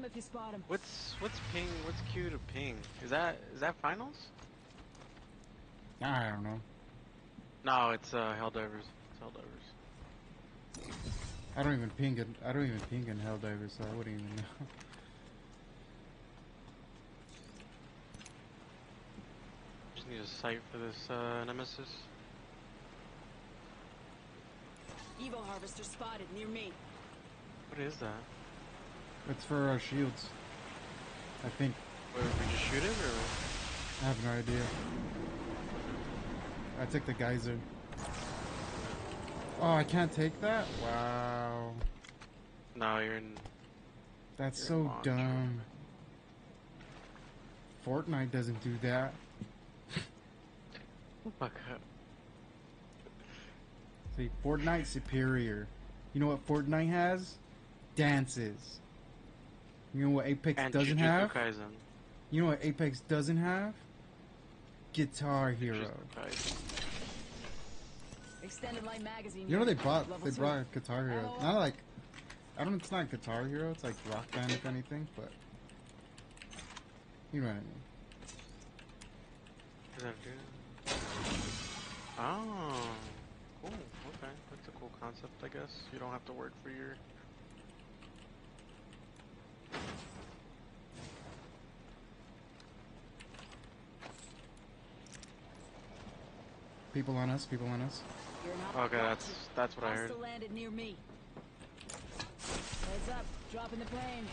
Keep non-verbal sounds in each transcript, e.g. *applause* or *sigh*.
him if you spot him. What's what's ping? What's Q to ping? Is that is that finals? I don't know. No, it's uh Helldivers. It's Helldivers. I don't even ping it. I don't even ping in Helldivers, so I wouldn't even know. *laughs* Just need a site for this uh, nemesis. Evo harvester spotted near me. What is that? It's for our shields. I think. Wait, we just shoot it or? I have no idea. I took the geyser. Oh, I can't take that? Wow. No, you're in. That's You're so launcher. dumb. Fortnite doesn't do that. Oh my god. See, Fortnite superior. You know what Fortnite has? Dances. You know what Apex And doesn't Jujutsu have? Kaisen. You know what Apex doesn't have? Guitar Hero. Extended light magazine. You know they bought they three. brought Guitar Hero. Not like I don't it's not Guitar Hero, it's like Rock Band if anything, but you know what I mean. Is that good? Oh, cool. Okay, that's a cool concept, I guess. You don't have to work for your. People on us, people on us. You're Okay, that's that's what I heard. Landed near me. Heads up, dropping the plane.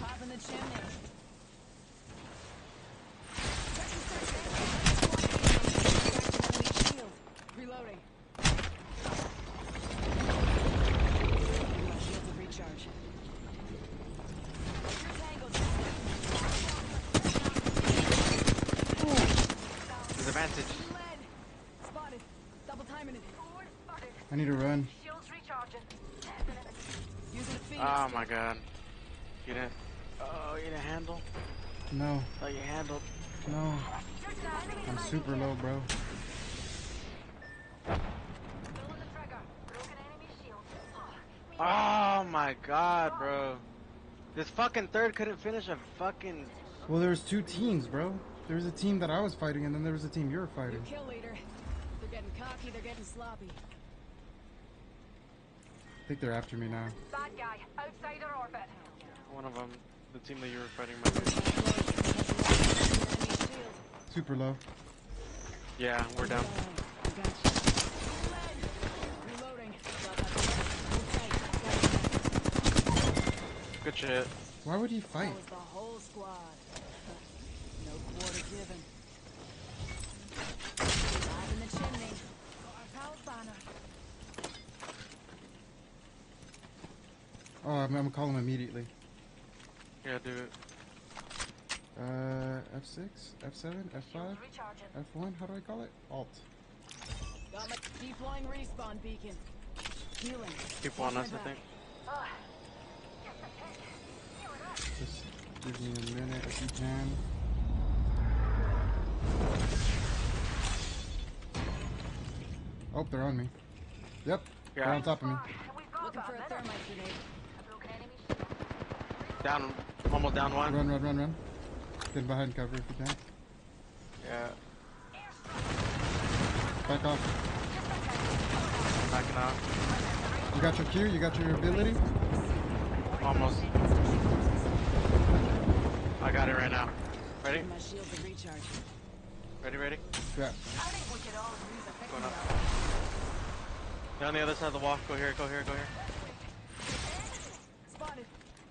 Popping the chimney. Shield. Reloading. My shields will recharge. There's advantage. Lead. Spotted. Double timing it. I need to run. Shields recharging. Using a phoenix. Oh my god. You didn't. Oh, you didn't handle. No, Oh, you handled. no. I'm super low, bro. Pulling the trigger. Broken enemy shield. Oh my god, bro. This fucking third couldn't finish a fucking. Well, there was two teams, bro. There was a team that I was fighting, and then there was a team you were New fighting. kill leader. They're getting cocky, they're getting sloppy. I think they're after me now. Bad guy. Outside our orbit. One of them, the team that you were fighting might be. Super low. Yeah, we're down. I got you. Reloading. Got that. Hold tight. Good shit. Why would he That fight? *laughs* was the whole squad. No quarter given. Dive in the chimney. Our pal banner. Oh, I'm, I'm gonna call him immediately. Yeah, do it. Uh, F6, F7, F5, recharging. F1. How do I call it? Alt. Got my deploying respawn beacon. Healing. People on us, my I think. Just give me a minute if you can. Oh, they're on me. Yep, they're on top of me. Looking for a thermite grenade. A broken enemy shield. Down. Almost down one. Run, run, run, run. Get behind cover if you can. Yeah. Back off. Backing out. You got your Q, you got your ability. Almost. I got it right now. Ready? My shields are recharged. Ready, ready? Yeah. I think we could all use a pick Going up. up. You're on the other side of the wall. Go here, go here, go here.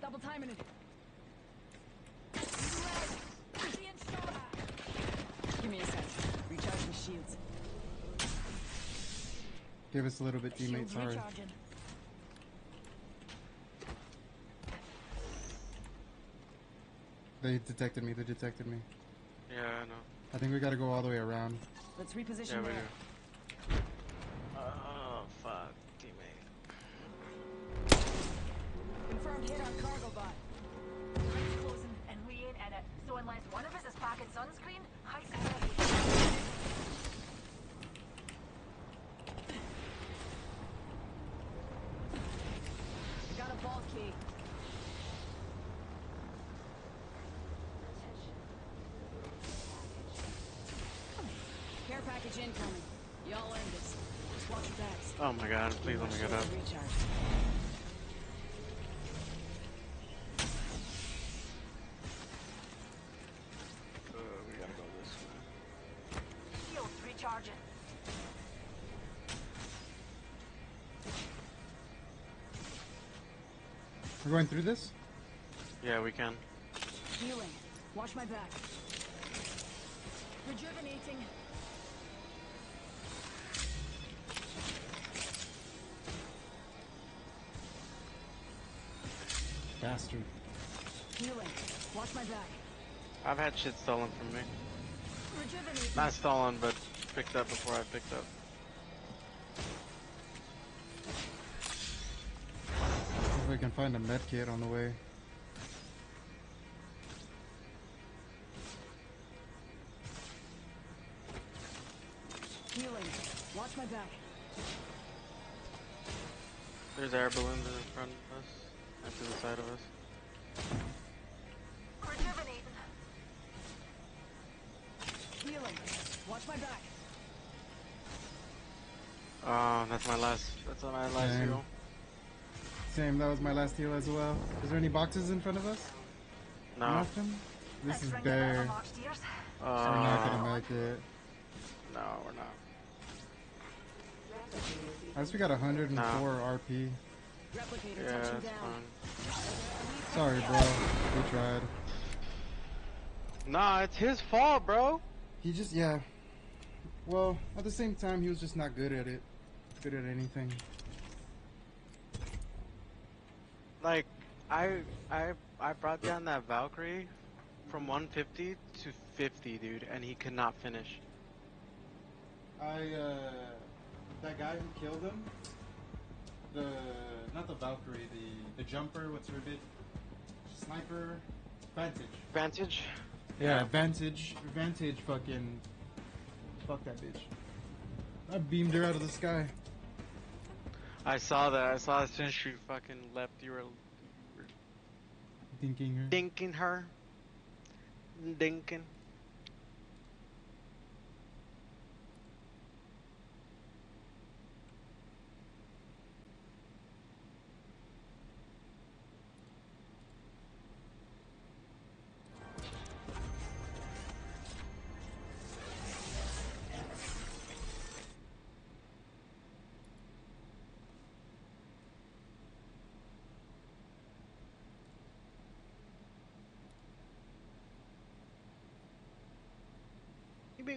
Spotted. Double timing it. Give me a sec. Recharging shields. Give us a little bit, teammate. Sorry. They detected me. They detected me. Yeah, I know. I think we gotta go all the way around. Let's reposition Yeah, we there. do. Of us is packing sunscreen, I suggest Got a vault key. Care package incoming. Y'all earned this. Just watch your backs. Oh my god, please let me get up. Recharge. Going through this? Yeah, we can. Healing. Watch my back. Rejuvenating. Bastard. Healing. Watch my back. I've had shit stolen from me. Rejuvenating. Not stolen, but picked up before I picked up. If we can find a med kit on the way. Healing. Watch my back. There's air balloons Same, that was my last deal as well. Is there any boxes in front of us? No. Nothing? This Let's is ring the bell bare. for March We're not Uh, gonna make it. no, we're not. At least we got 104 RP. Replicator Yeah, down. fine. Sorry, bro. We tried. Nah, it's his fault, bro. He just, yeah. Well, at the same time, he was just not good at it. Good at anything. Like, I, I, I brought down that Valkyrie from 150 to 50, dude, and he could not finish. I, uh, that guy who killed him, the, not the Valkyrie, the, the jumper, what's her bit? Sniper? Vantage. Vantage. Yeah, Vantage, Vantage fucking, fuck that bitch. I beamed her out of the sky. I saw that. I saw as soon as she fucking left, you were Thinking her. dinking her. Dinking. You being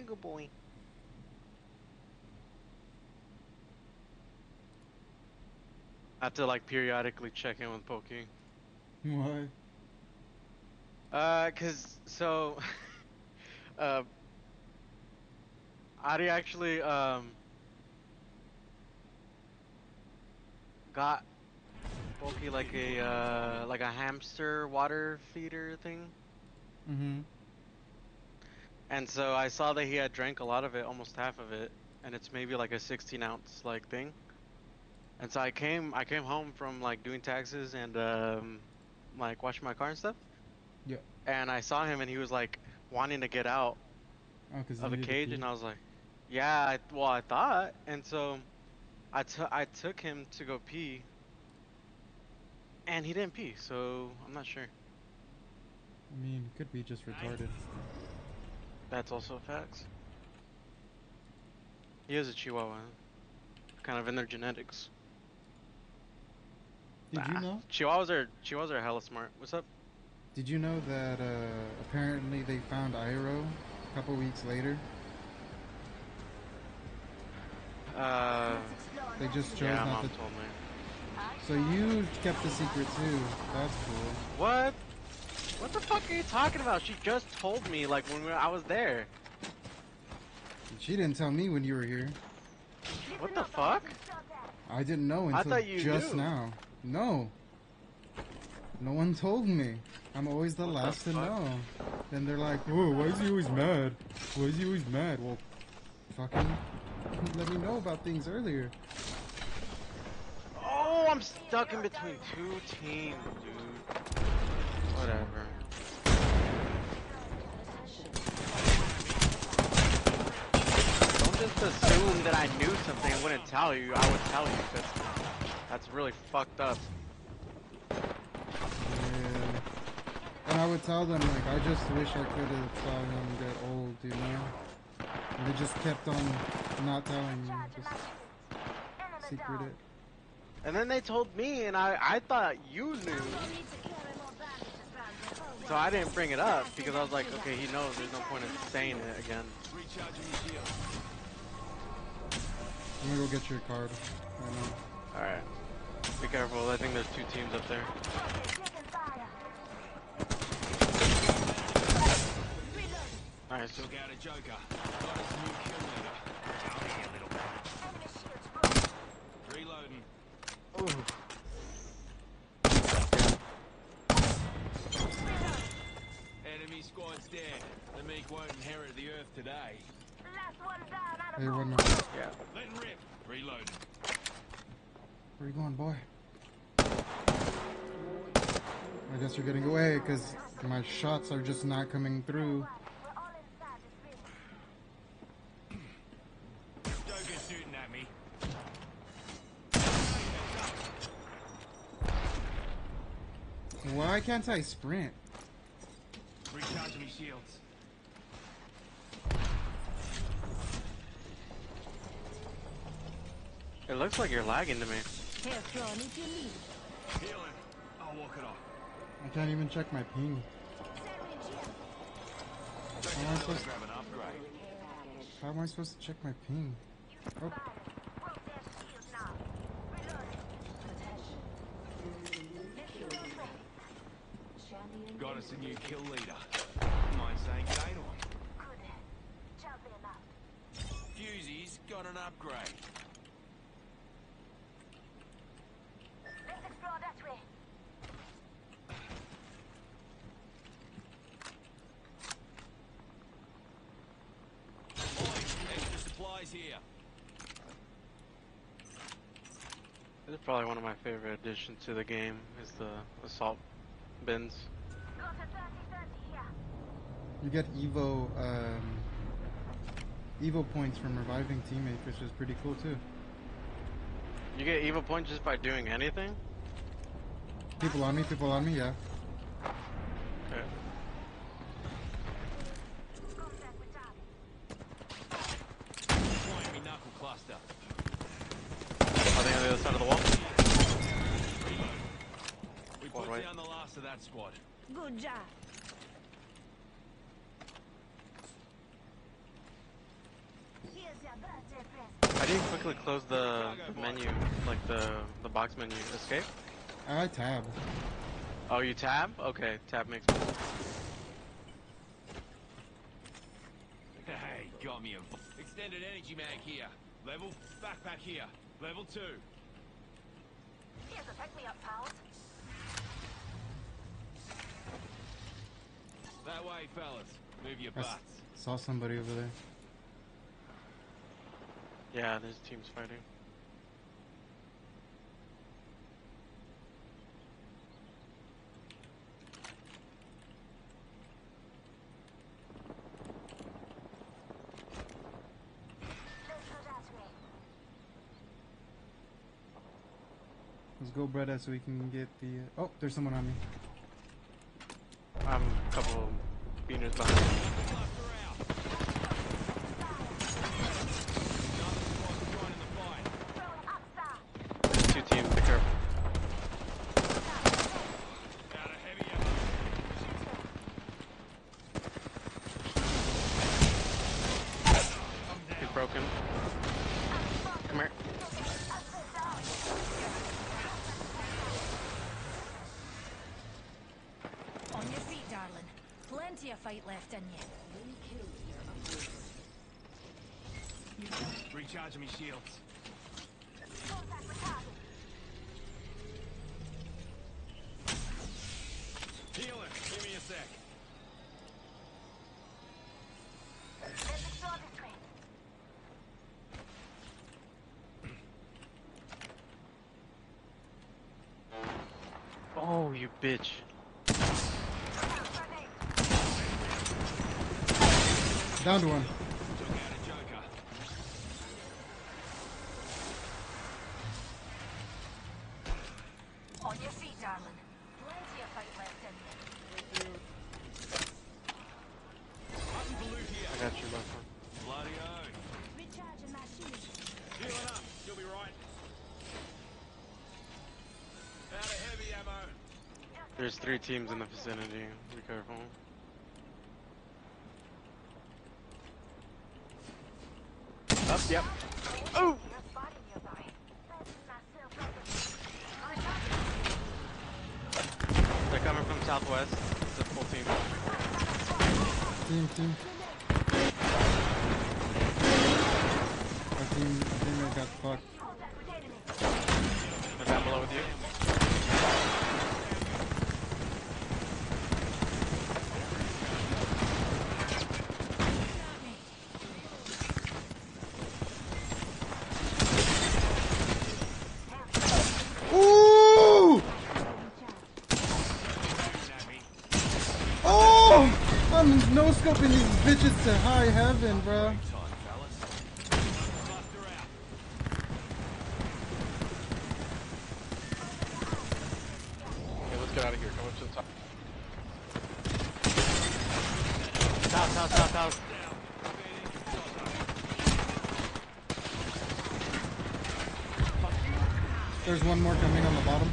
a good boy. I have to like periodically check in with Pokey. Why? Uh, cause so, *laughs* uh, Adi actually um got Pokey like a uh like a hamster water feeder thing, Mm-hmm. And so I saw that he had drank a lot of it, almost half of it, and it's maybe like a 16 ounce like thing. And so I came I came home from like doing taxes and um like washing my car and stuff. Yeah. And I saw him and he was like wanting to get out Oh, of the you need to cage and I was like, yeah, I, well I thought. And so I took I took him to go pee. And he didn't pee, so I'm not sure. I mean, could be just retarded. That's also facts. He is a Chihuahua. Kind of in their genetics. Did you know? Chihuahuas are Chihuahuas are hella smart. What's up? Did you know that uh, apparently they found Iro a couple weeks later? Uh, They just chose yeah, not mom to. told me. So you kept the secret too. That's cool. What? What the fuck are you talking about? She just told me like when we I was there. She didn't tell me when you were here. What the fuck? I didn't know I until thought you just knew. now. No. No one told me. I'm always the last to know. Then they're like, "Oh, why is he always mad? Why is he always mad?" Well, fucking let me know about things earlier. Oh, I'm stuck in between two teams, dude. Whatever. Don't just assume that I knew something and wouldn't tell you. I would tell you. That's, that's really fucked up. Yeah. And I would tell them like, I just wish I could have saw him get old, you know. And they just kept on not telling me, just secret it. And then they told me, and I, I thought you knew. So I didn't bring it up because I was like, okay, he knows. There's no point in saying it again. Recharging your. I'm gonna go get your card. Right now. All right. Be careful. I think there's two teams up there. Nice. Took out a Joker. Got us a new kill leader. Come here, little man. Reloading. Enemy squad's dead. The meek won't inherit the earth today. Hey, one more. Yeah. Letting rip. Reloading. Where you going, boy? I guess you're getting away because my shots are just not coming through. Joker shooting at me. Why can't I sprint? Recharging me shields. It looks like you're lagging to me. Healing. I'll walk it off. I can't even check my ping. How am I you supposed grab an upgrade? How am I supposed to check my ping? Oh, Got us a new kill leader. Mind saying g'day to him. Fusey's got an upgrade. Oi, extra supplies here. This is probably one of my favorite additions to the game. Is the assault bins. You get Evo, um, Evo points from reviving teammates, which is pretty cool too. You get evil points just by doing anything. People on me, people on me, yeah. Okay. Deploying me. Are they on the other side of the wall? We put right. down the last of that squad. Good job. How do you quickly close the, the menu, like the the box menu? Escape? I tab. Oh, you tab? Okay, tab makes. Hey, got me a v- extended energy mag here. Level backpack here. Level two. Here's a pick me up, pals. That way, fellas. Move your I s- butts. saw somebody over there. Yeah, there's teams fighting. Let's go, Bretta, so we can get the. Uh... Oh, there's someone on me. I'm a couple beaners behind. Cluster out. Another squad's joining the fight. There's two teams. Be careful. Out of heavy ammo. He's broken. Come here. On your feet, darling. Plenty of fight left in you. Recharging me shields. Contact. Healer, give me a sec. There's a shorty screen. Oh, you bitch. Down to one. Took out a Joker. On your feet, darling. Plenty of fight left in you. Button blue here. I got you, left one. Bloody own. Recharging my shield. Healing up. You'll be right. Out of heavy ammo. There's three teams in the vicinity. Be careful. Up, yep. Oh! Your body nearby. Myself They're coming from southwest. It's a full team. Team, team. Our team, our teammate got fucked. Contact with enemy. They're down below with you. Ooh! Shooting at me. Oh! I'm no scoping these bitches to high heaven, bro. Time, fellas. Buster out. Okay, let's get out of here. Come up to the top. South, south, south, south. There's one more coming on the bottom.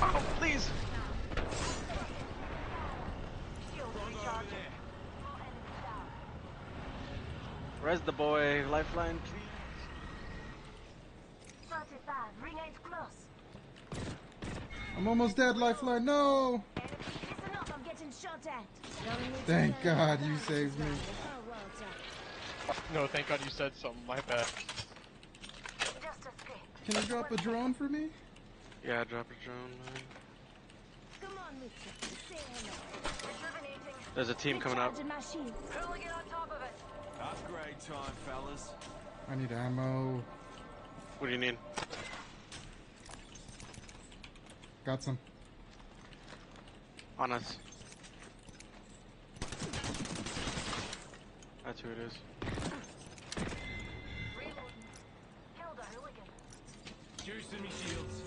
Oh, please. Shield Over recharging. there. All enemies down. Res the boy. Please. 35. Ring ain't close. I'm almost dead, Lifeline. No! Enemy. Listen up. I'm getting shot at. Don't need to Thank God you saved me. Oh, well done. No, thank God you said something. My bad. Can you drop a drone for me? Yeah, drop a drone, man. Come on, Richard. Say hello. Rejuvenating. There's a team coming up. Time, fellas. I need ammo. What do you need? Got some. On us. That's who it is. Reloading. Killed a hooligan. Juicing me shields.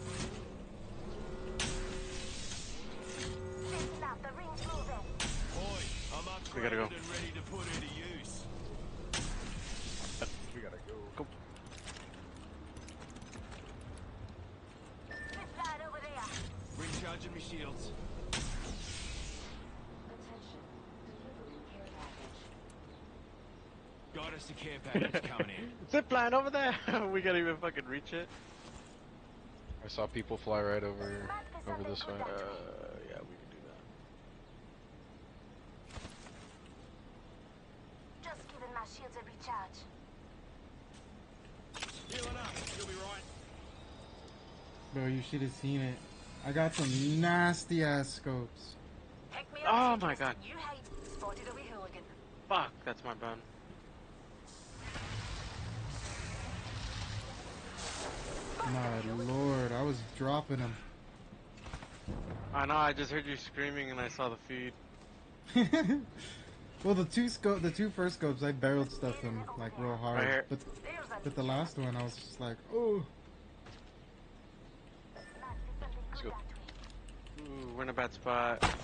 Listen up. The ring's moving. Boy, I'm upgraded We gotta go. and ready to put into use. We gotta go. Go. Zip line over there. Recharging me shields. Got care package coming in. *laughs* Zip line over there. *laughs* we can't even fucking reach it. I saw people fly right over over this way. Uh, yeah, we can do that. Just giving my shields a recharge. Healing up. You'll be right. Bro, you should have seen it. I got some nasty ass scopes. Oh my God. You hate. Spotted a hooligan. Fuck, that's my bun. My lord, I was dropping them. I know, I just heard you screaming and I saw the feed. *laughs* well, the two scope, the two first scopes, I barreled stuff them like real hard. Right. But but the last one, I was just like, oh. Let's go. Ooh, we're in a bad spot.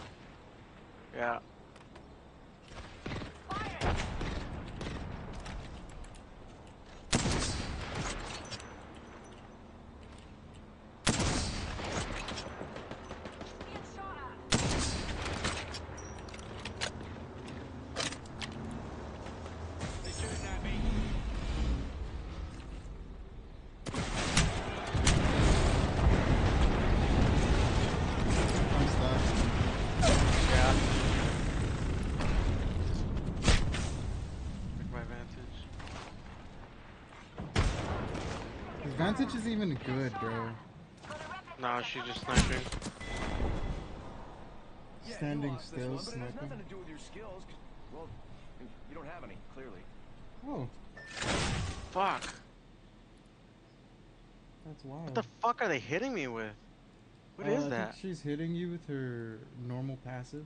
Yeah. Vantage is even good, bro. Nah, she's just sniping. Yeah, Standing you still, one, but it has sniping. nothing to do with your skills. 'cause, Well, you don't have any, clearly. Oh, Fuck. that's wild. What the fuck are they hitting me with? What Uh, is I think that? she's hitting you with her normal passive.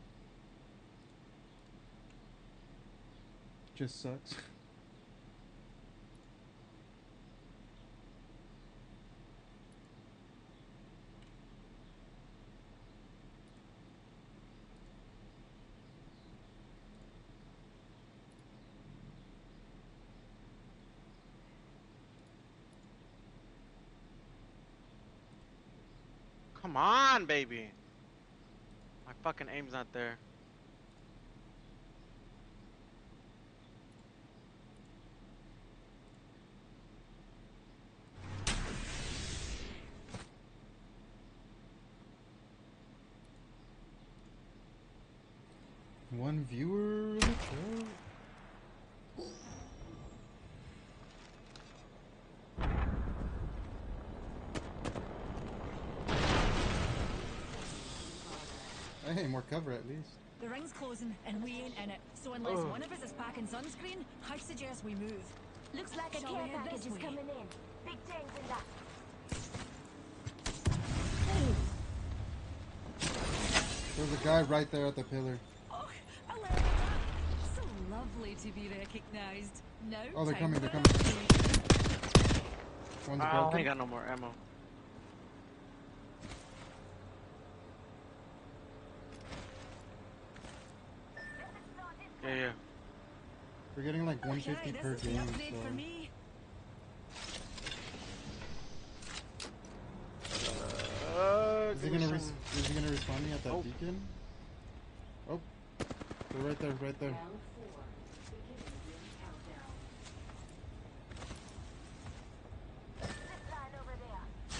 Just sucks. *laughs* Come on, baby. My fucking aim's not there. One viewer. Look out. Hey, more cover at least. The ring's closing and we ain't in it. So unless Ugh. one of us is packing sunscreen, I suggest we move. Looks like a Shall we care package is way? coming in. Big tanks in that. There's a guy right there at the pillar. Oh, hello. So lovely to be recognised. Now, Oh, they're coming, they're coming. upgrade. One's Oh, I broken. ain't got no more ammo. Yeah, yeah. We're getting like 150 Okay, per this is the game, so. for me. Uh, Is he gonna res- some- is he gonna respond me at that Oh. beacon? Oh, they're right there, right there. Zip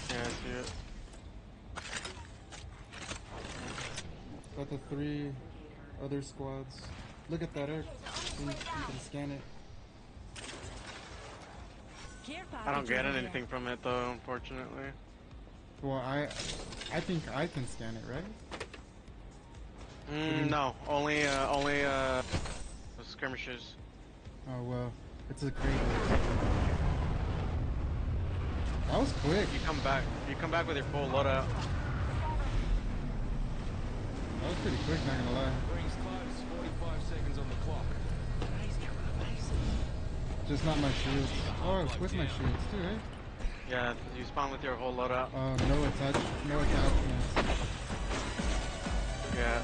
there. Yeah, I see it. Got the three other squads. Look at that, Eric. You, you can scan it. I don't get anything from it though, unfortunately. Well, I, I think I can scan it, right? Mm, no, only uh, only uh, the skirmishes. Oh well, it's a crate. That was quick. You come back. You come back with your full loadout. That was pretty quick, not gonna lie. Rings close, 45 seconds on the clock. Just not my shields. Oh, it's with my shields too, right? Yeah, you spawn with your whole loadout. Uh, no attach, no attachments. Yeah.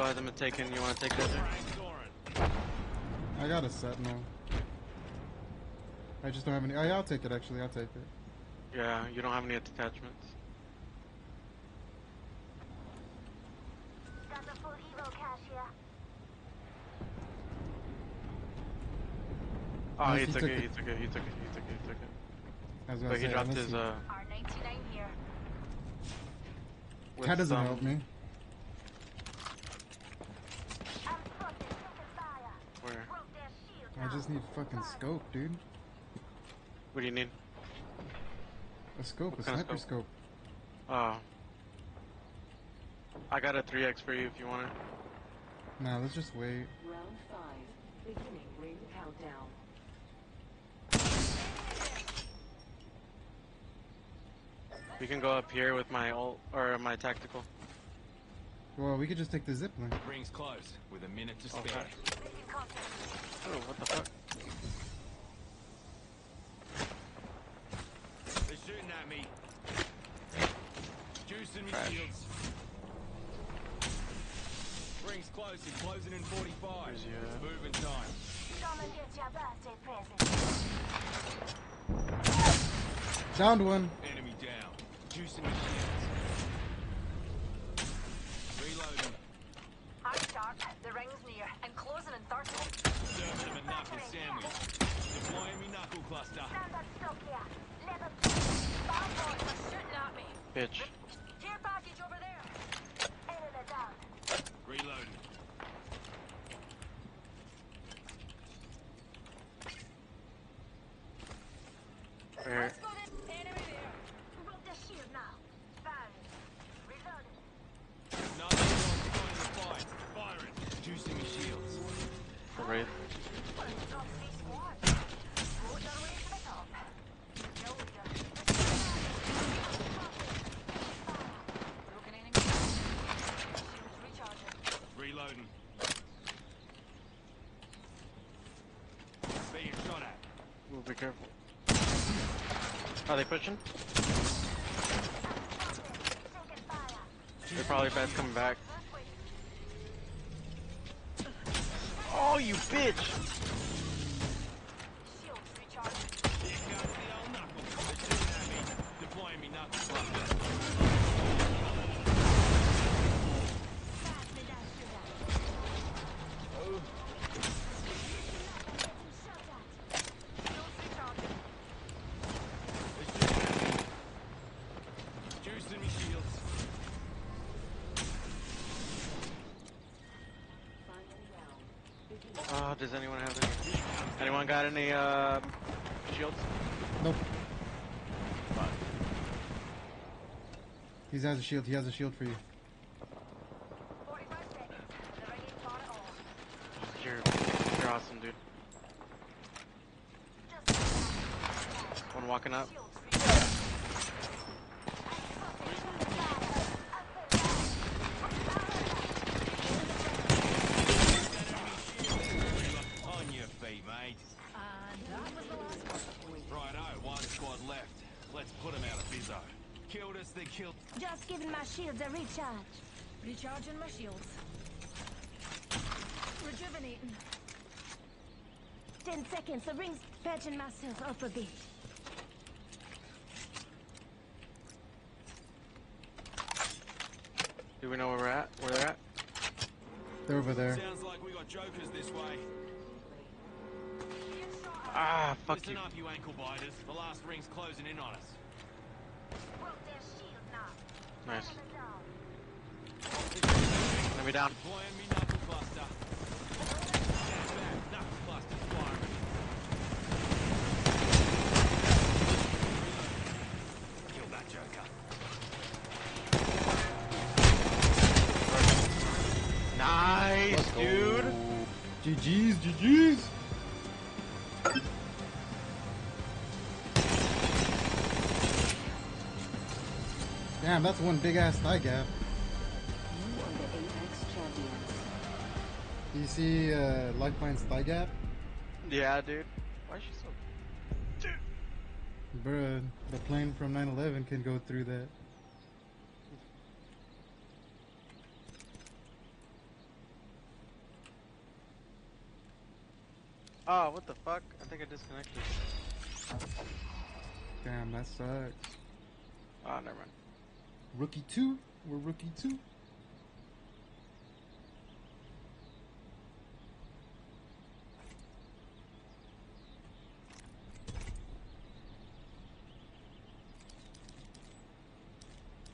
Kraber still hasn't taken. You wanna take that? Jay? I got a set now. I just don't have any. Oh, I'll take it actually. I'll take it. Yeah, you don't have any attachments. Got the full Evo cache here. Oh, Yes, he, he took took it, it. He took it. He took it. He took it. He took it. I was gonna But he say, dropped his uh. R99 here. with That doesn't some- help me. I'm spotted. Taking fire. Where? Broke their shield. I just need fucking scope, dude. What do you need? A scope, a What kind of sniper scope? scope. Oh. I got a 3x for you if you want it. Nah, let's just wait. Round five, beginning ring countdown. We can go up here with my ult or my tactical. Well, we could just take the zip line. Rings close, with a minute to spare. Okay. Oh, what the fuck? They're shooting at me. Juicing me Crash. shields. Rings closing, closing in 45. Where's you It's at? moving time. Come and get your birthday present. Downed one. Enemy down. Juicing me shields. Reloading. I'm sharp. The ring's near. I'm closing in 30. Serving him a knuckle sandwich. Deploying me knuckle cluster. Standard stock here. Level two. Bad boys shooting at me. Bitch. Care package over there. Enemy down. Reloading. Where? Let's go then. Enemy there. Broke the shield now. Firing. Reloading. Another one joining the fight. Firing. Juicing me shields. The wraith. Top three squads. Road our way to the top. No leader. Broken enemy. Shields recharging. Reloading. Being shot at. Ooh, be careful. Are they pushing? Taking fire. They're probably best coming back. Oh, you bitch! Shields recharging. Here comes the old knuckle. They're shooting at me. Deploying me knuckle cluster. Pass me that shooter. Shot at. Shields recharging. They're shooting at me. Juicing me shields. Final round. Beginning. Oh, does anyone have any? Anyone got any uh, shields? Nope. He has a shield. He has a shield for you. 45 seconds. The ring ain't far at all. You're, you're awesome, dude. Just One walking up. shields recharging. On your feet, mate. And that was the last one. Righto, one squad left. Let's put him out of bizzo. Killed us, they killed. Just giving my shields a recharge. Recharging my shields. Rejuvenating. Ten seconds. The ring's patching myself up a bit. Do we know where we're at? Where they're at? They're over there. Sounds like we got jokers this way. Ah, fuck Listen you. up, you ankle biters. The last ring's closing in on us. Broke their shield now. Nice. Enemy down. Damn, that's one big ass thigh gap. You are the Apex champions. You see uh, Lifeline's thigh gap? Yeah, dude. Why is she so? Dude! Bruh, the plane from 9/11 can go through that. Oh, what the fuck? I think I disconnected. Damn, that sucks. Oh, never mind. Rookie two, we're rookie two.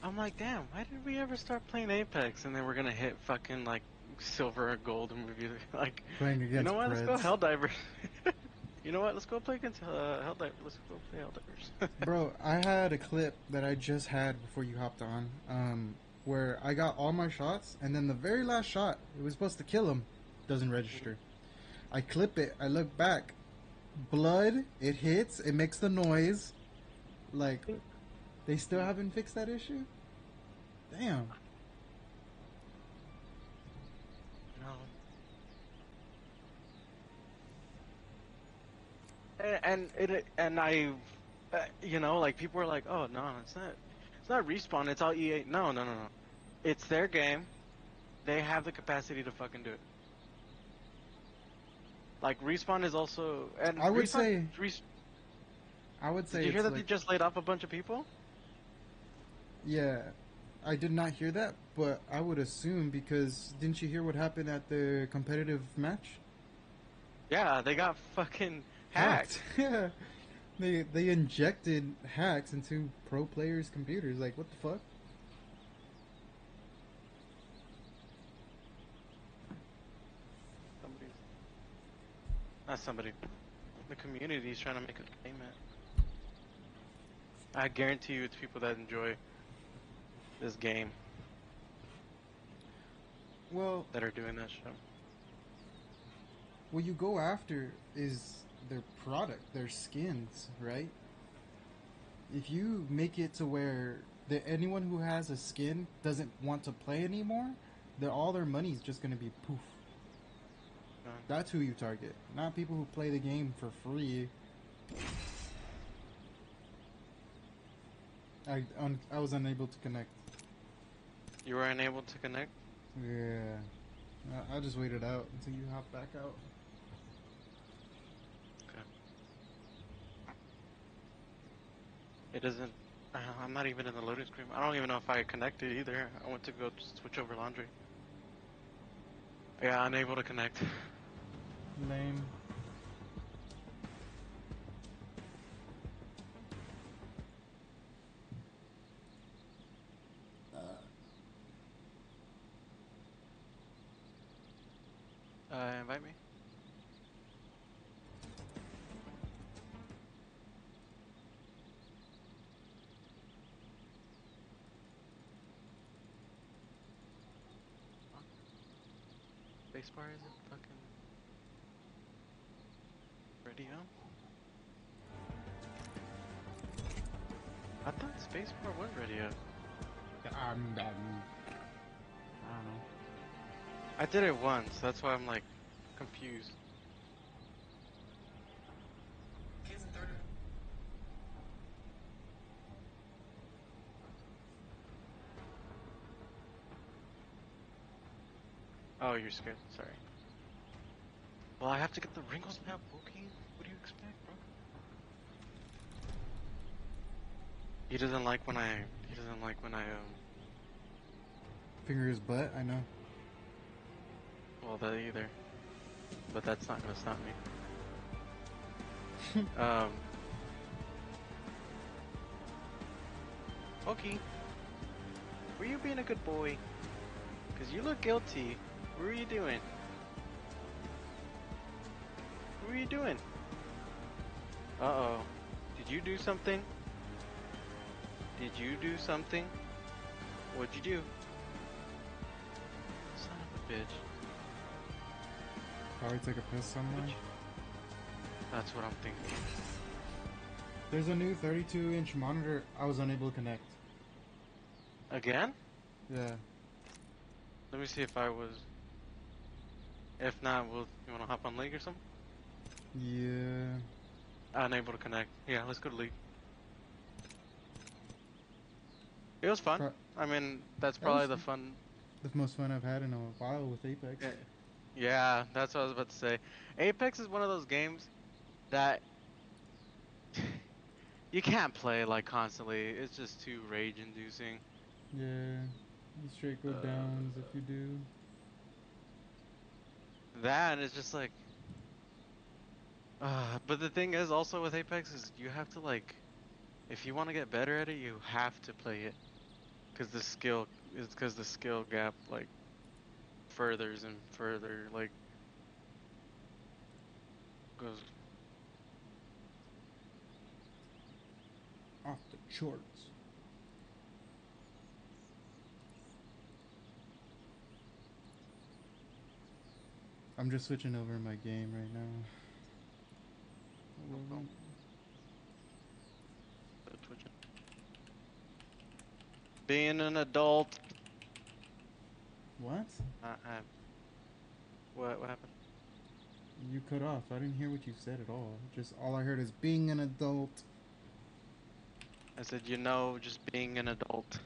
I'm like, damn, why did we ever start playing Apex and then we're gonna hit fucking like silver or gold and we'd be *laughs* like, you know what? Let's go. Helldivers. *laughs* you know what? Let's go play against uh, Helldivers. Let's go play Helldivers. *laughs* Bro, I had a clip that I just had before you hopped on, um, where I got all my shots, and then the very last shot, it was supposed to kill him, doesn't register. I clip it, I look back, blood, it hits, it makes the noise. Like, they still haven't fixed that issue? Damn. No. And and it and I, uh, you know, like people were like, "Oh no, it's not, It's not respawn. It's all EA. No, no, no, no. It's their game. They have the capacity to fucking do it. Like respawn is also. And I would Respawn- say- Res- I would say Did you hear that they just laid off a bunch of people? Yeah, I did not hear that, but I would assume because didn't you hear what happened at the competitive match? Yeah, they got fucking hacked. *laughs* yeah, they they injected hacks into pro players' computers. Like, what the fuck? Somebody's. Not somebody. The community is trying to make a payment. I guarantee you it's people that enjoy this game Well, that are doing that shit. what you go after is their product, their skins, right? If you make it to where the, anyone who has a skin doesn't want to play anymore, then all their money is just gonna be poof. That's who you target, not people who play the game for free. I un- I was unable to connect. You were unable to connect? Yeah, I, I just waited out until you hop back out. It doesn't. Uh, I'm not even in the loading screen. I don't even know if I connected either. I went to go switch over laundry. Yeah, unable to connect. Lame. Uh, invite me. Spacebar isn't fucking radio. I thought spacebar was radio. Um, um, I don't know. I did it once. That's why I'm like confused. Oh, you're scared. Sorry. Well, I have to get the wrinkles now, okay? What do you expect, bro? He doesn't like when I. He doesn't like when I um. Finger his butt. I know. Well, that either. But that's not gonna stop me. *laughs* um. Okay. Were you being a good boy? Cause you look guilty. What are you doing? What are you doing? Uh oh. Did you do something? Did you do something? What'd you do? Son of a bitch. Probably take a piss somewhere. That's what I'm thinking. There's a new 32 inch monitor. I was unable to connect. Again? Yeah. Let me see if I was. If not, we'll. You wanna hop on League or something? Yeah. Unable to connect. Yeah, let's go to League. It was fun. Pro- I mean, that's probably the fun. The most fun I've had in a while with Apex. Yeah. Yeah, that's what I was about to say. Apex is one of those games that *laughs* you can't play like constantly. It's just too rage-inducing. Yeah. You straight go Uh, downs if you do. That and it's just like. Uh, but the thing is, also with Apex, is you have to like, if you want to get better at it, you have to play it, because the skill is because the skill gap like furthers and further like goes. Off the charts. I'm just switching over my game right now. uh. Being an adult. What? I, I, what what happened? You cut off. I didn't hear what you said at all. Just all I heard is being an adult. I said, you know, just being an adult.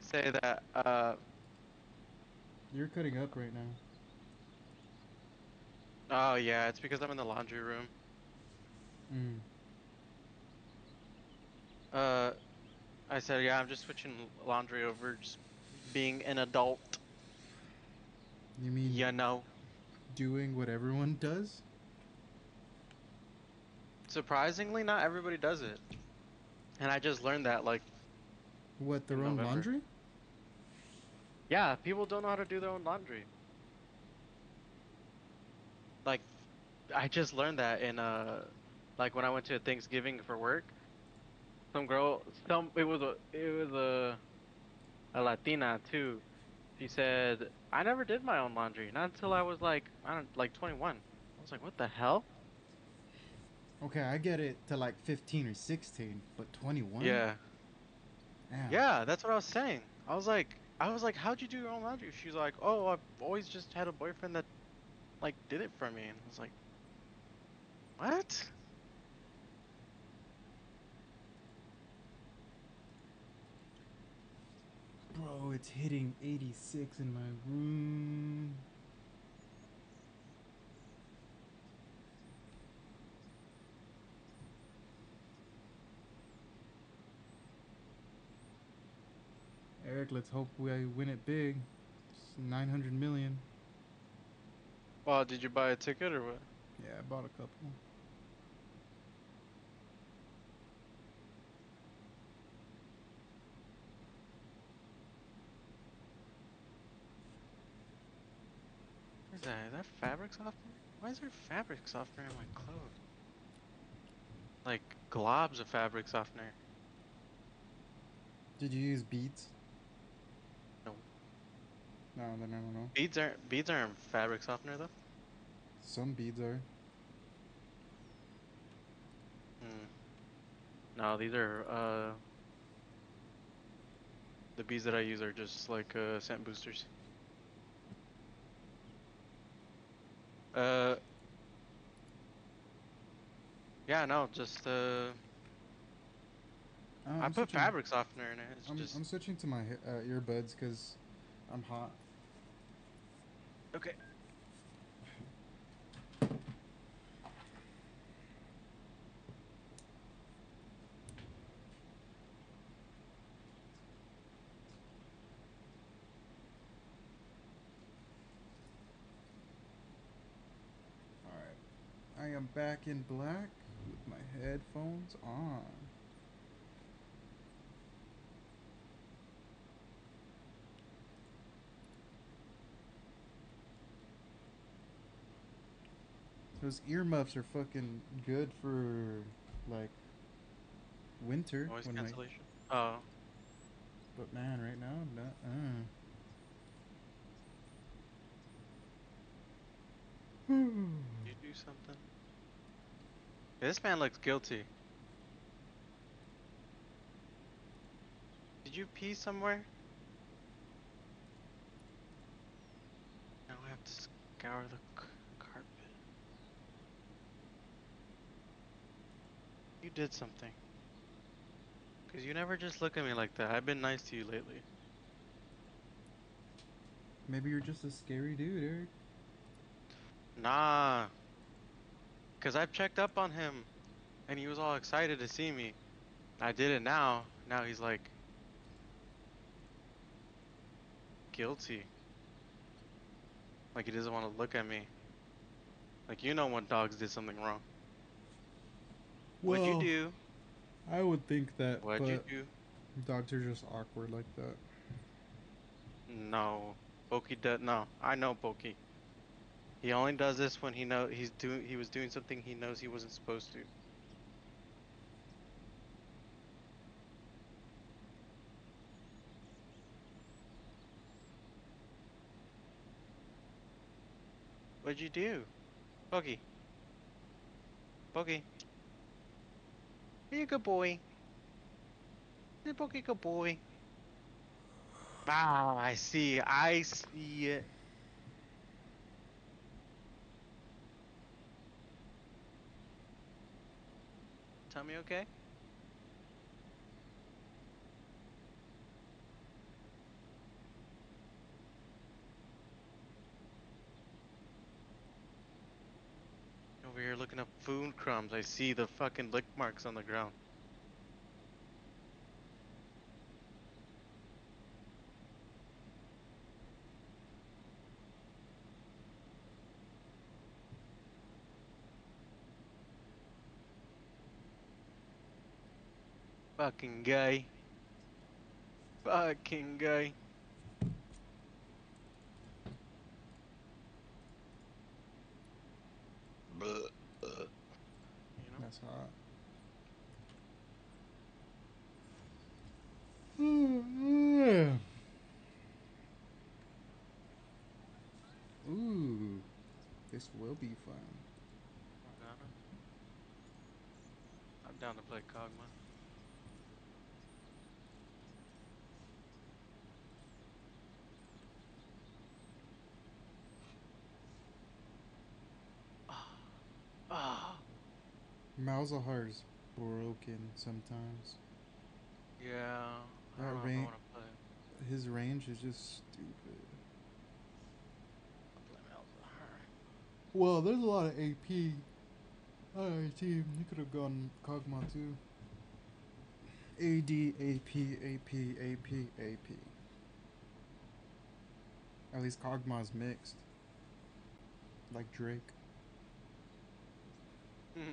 Say that, uh, You're cutting up right now. oh yeah, it's because I'm in the laundry room. Mm. Uh, I said, yeah, I'm just switching laundry over, just being an adult. You mean You know. doing what everyone does? Surprisingly, not everybody does it. And I just learned that, like, What their own November. laundry? Yeah, people don't know how to do their own laundry. Like, I just learned that in, uh, like when I went to Thanksgiving for work. Some girl, some, it was a, it was a, a Latina too. She said, I never did my own laundry, not until I was like, I don't, like 21. I was like, what the hell? Okay, I get it to like 15 or 16, but 21? Yeah. Damn. Yeah, that's what I was saying. I was like, I was like, how'd you do your own laundry? She's like, oh, I've always just had a boyfriend that, like, did it for me. And I was like, what? Bro, it's hitting 86 in my room. Eric, let's hope we win it big. It's 900 million. Well, did you buy a ticket or what? Yeah, I bought a couple. What is that? Is that fabric softener? Why is there fabric softener in my clothes? Like globs of fabric softener. Did you use beads? No. No, no, no. Beads aren't beads aren't fabric softener though. Some beads are. Hmm. No, these are uh. The beads that I use are just like uh, scent boosters. Uh. Yeah, no, just uh. Uh, I put switching- fabric softener in it. It's I'm, just I'm switching to my uh, earbuds because I'm hot. okay. Alright. I am back in black with my headphones on. Those earmuffs are fucking good for like winter. Noise cancellation. Oh, but man, right now, I'm not, uh. you do something. This man looks guilty. Did you pee somewhere? Now I have to scour the You did something. Cause you never just look at me like that. I've been nice to you lately. Maybe you're just a scary dude, Eric. Nah. Cause I've checked up on him and he was all excited to see me. I did it now. Now he's like guilty. Like he doesn't want to look at me. Like you know when dogs did something wrong. What'd you do? I would think that, What'd but you do? dogs are just awkward like that. No. Pokey does no. I know Pokey. He only does this when he know he's doing he was doing something he knows he wasn't supposed to. What'd you do? Pokey. Pokey. Be a good boy. Be a good boy. Ah, I see. I see it. tummy okay? Over here looking up food crumbs. I see the fucking lick marks on the ground. Fucking guy. Fucking guy. You know? That's hot. Ooh, this will be fun. Morgana. I'm down to play Kog'Maw. Ah, Malzahar is broken sometimes. yeah. I don't know if I wanna play. His range is just stupid. I'll play Malzahar. Well, there's a lot of AP. Alright, team. You could have gone Kog'Maw too. AD, AP, AP, AP, AP. At least Kog'Maw's mixed. Like Drake. Mm-hmm.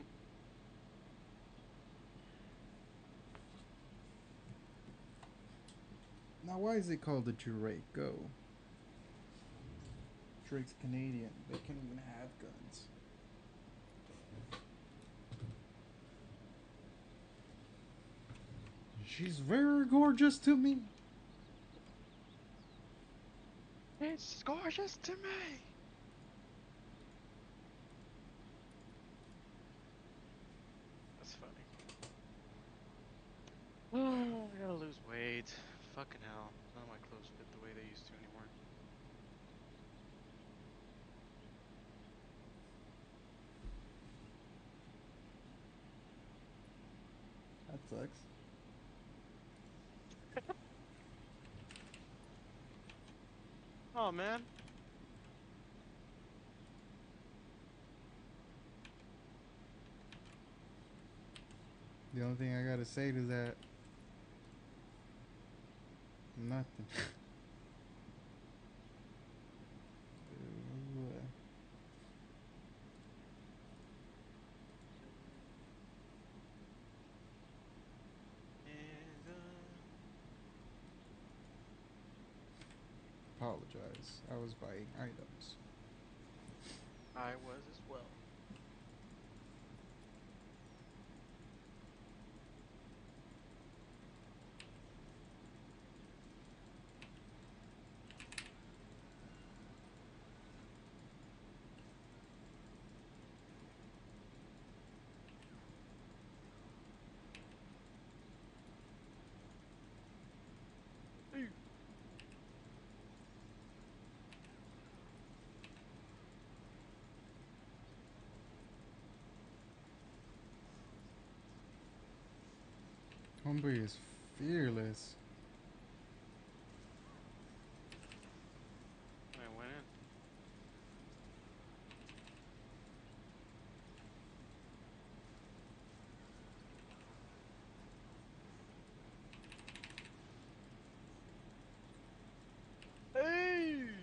Now, why is it called the Draco? Drake's Canadian. They can't even have guns. She's very gorgeous to me. It's gorgeous to me. That's funny. Oh, I gotta lose weight. Fucking hell. None of my clothes fit the way they used to anymore. That sucks. Oh man. The only thing I gotta say to that, nothing. Ooh, uh, And, uh, I was buying items. I was as well. Hombre is fearless. I went in. Hey!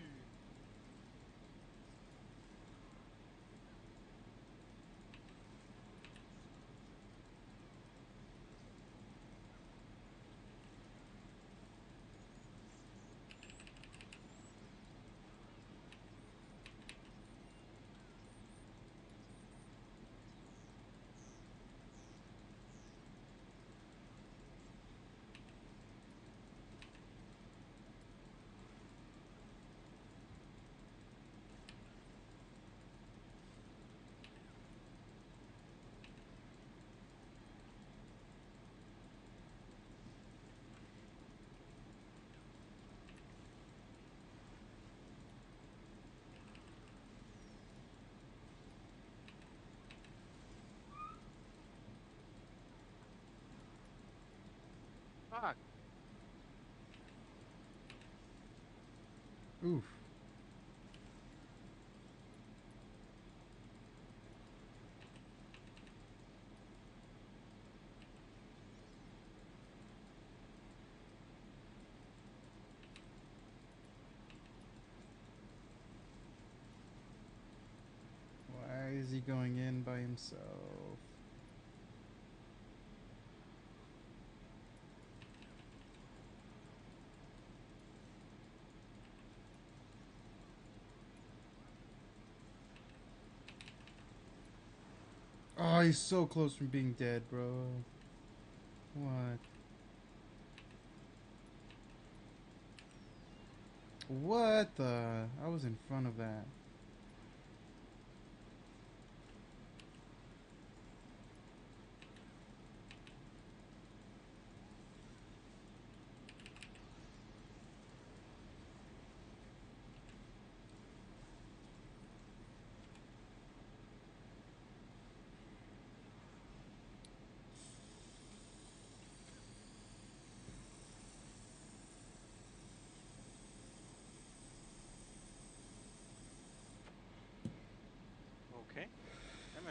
Fuck. Oof. Why is he going in by himself? Oh, he's so close from being dead, bro. What? What the? I was in front of that.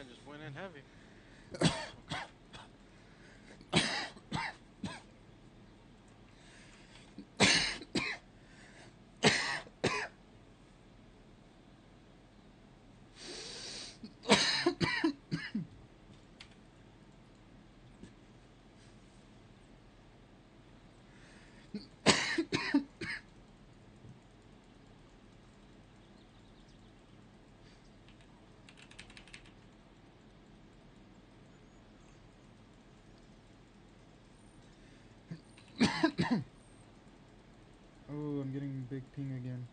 Just went in heavy. *coughs* Oh, I'm getting big ping again.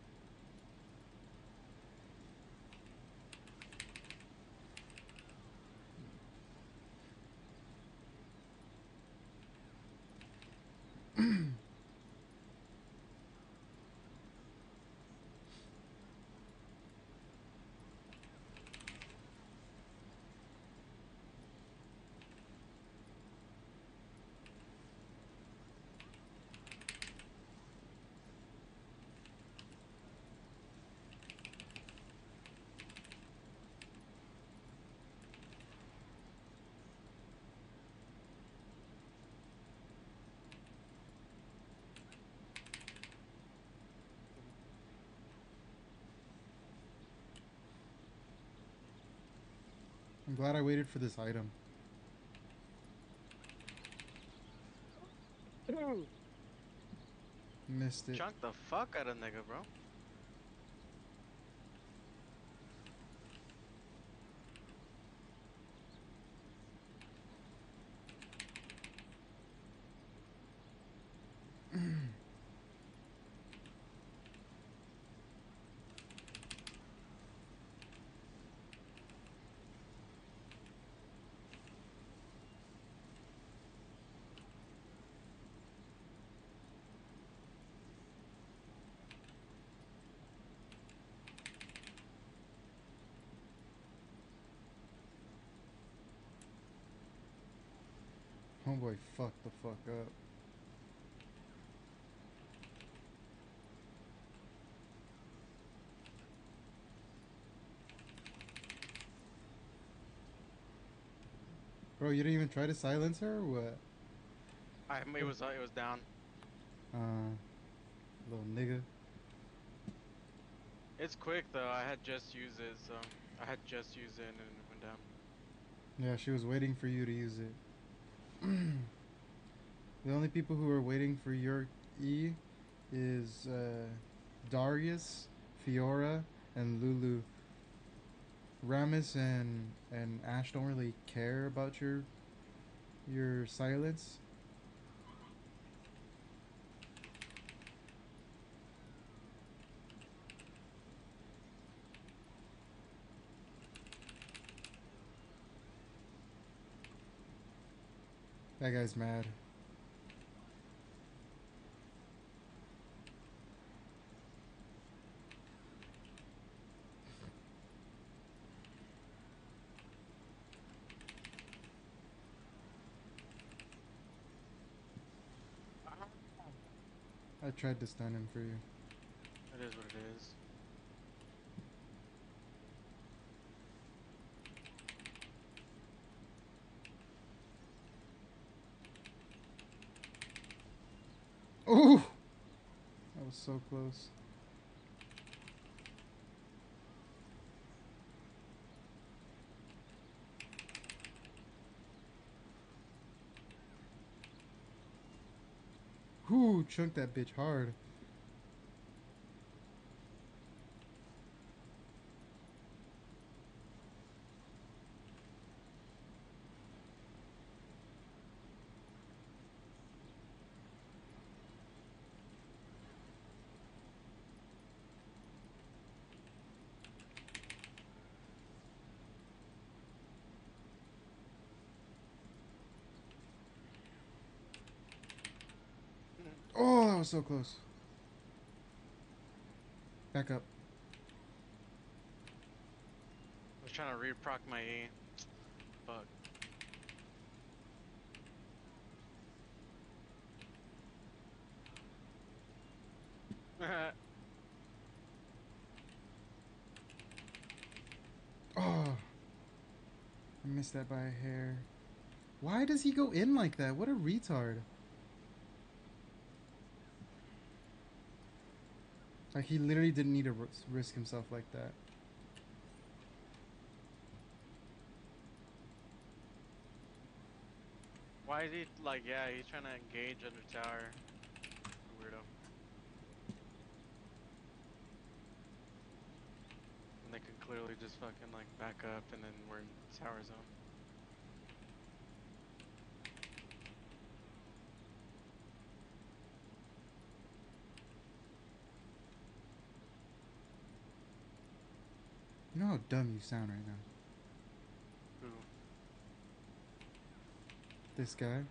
I'm glad I waited for this item. Missed it. Chunk the fuck out of nigga, bro. Homeboy fucked the fuck up. Bro, you didn't even try to silence her or what? I, it was uh, it was down. Uh, little nigga. It's quick though. I had just used it, so I had just used it and it went down. Yeah, she was waiting for you to use it. The only people who are waiting for your E is uh, Darius, Fiora, and Lulu. Rammus and and Ashe don't really care about your your silence. That guy's mad. I tried to stun him for you. It is what it is. Ooh! That was so close. Whoo, chunked that bitch hard. Oh, that was so close. Back up. I was trying to reproc my E. Fuck. *laughs* Oh. I missed that by a hair. Why does he go in like that? What a retard. Like, he literally didn't need to risk himself like that. Why is he like? Yeah, he's trying to engage under tower. Weirdo. And they could clearly just fucking like back up, and then we're in tower zone. You know how dumb you sound right now. This guy.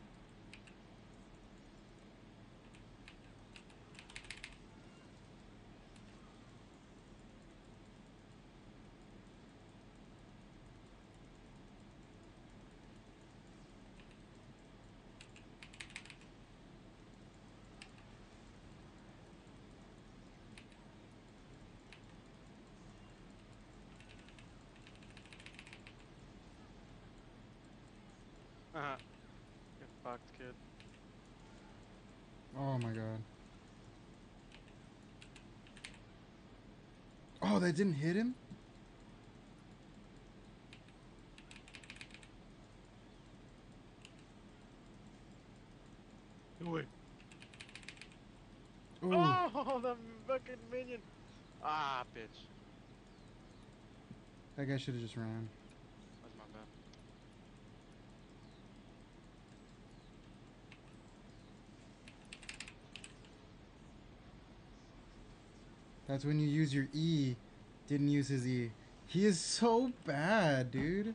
Uh huh. Get fucked, kid. Oh my god. Oh, that didn't hit him? Wait. Ooh. Oh, the fucking minion. Ah, bitch. That guy should have just ran. That's my bad. That's when you use your E. Didn't use his E. He is so bad, dude.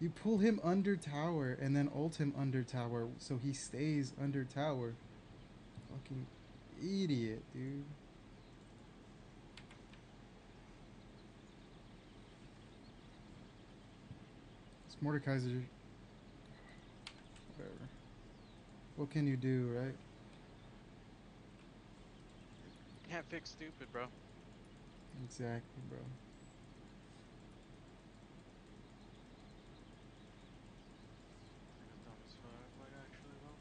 You pull him under tower and then ult him under tower so he stays under tower. Fucking idiot, dude. It's Mordekaiser. Whatever. What can you do, right? Can't fix stupid, bro. Exactly, bro. Nigga's dumb as fuck, like actually, bro.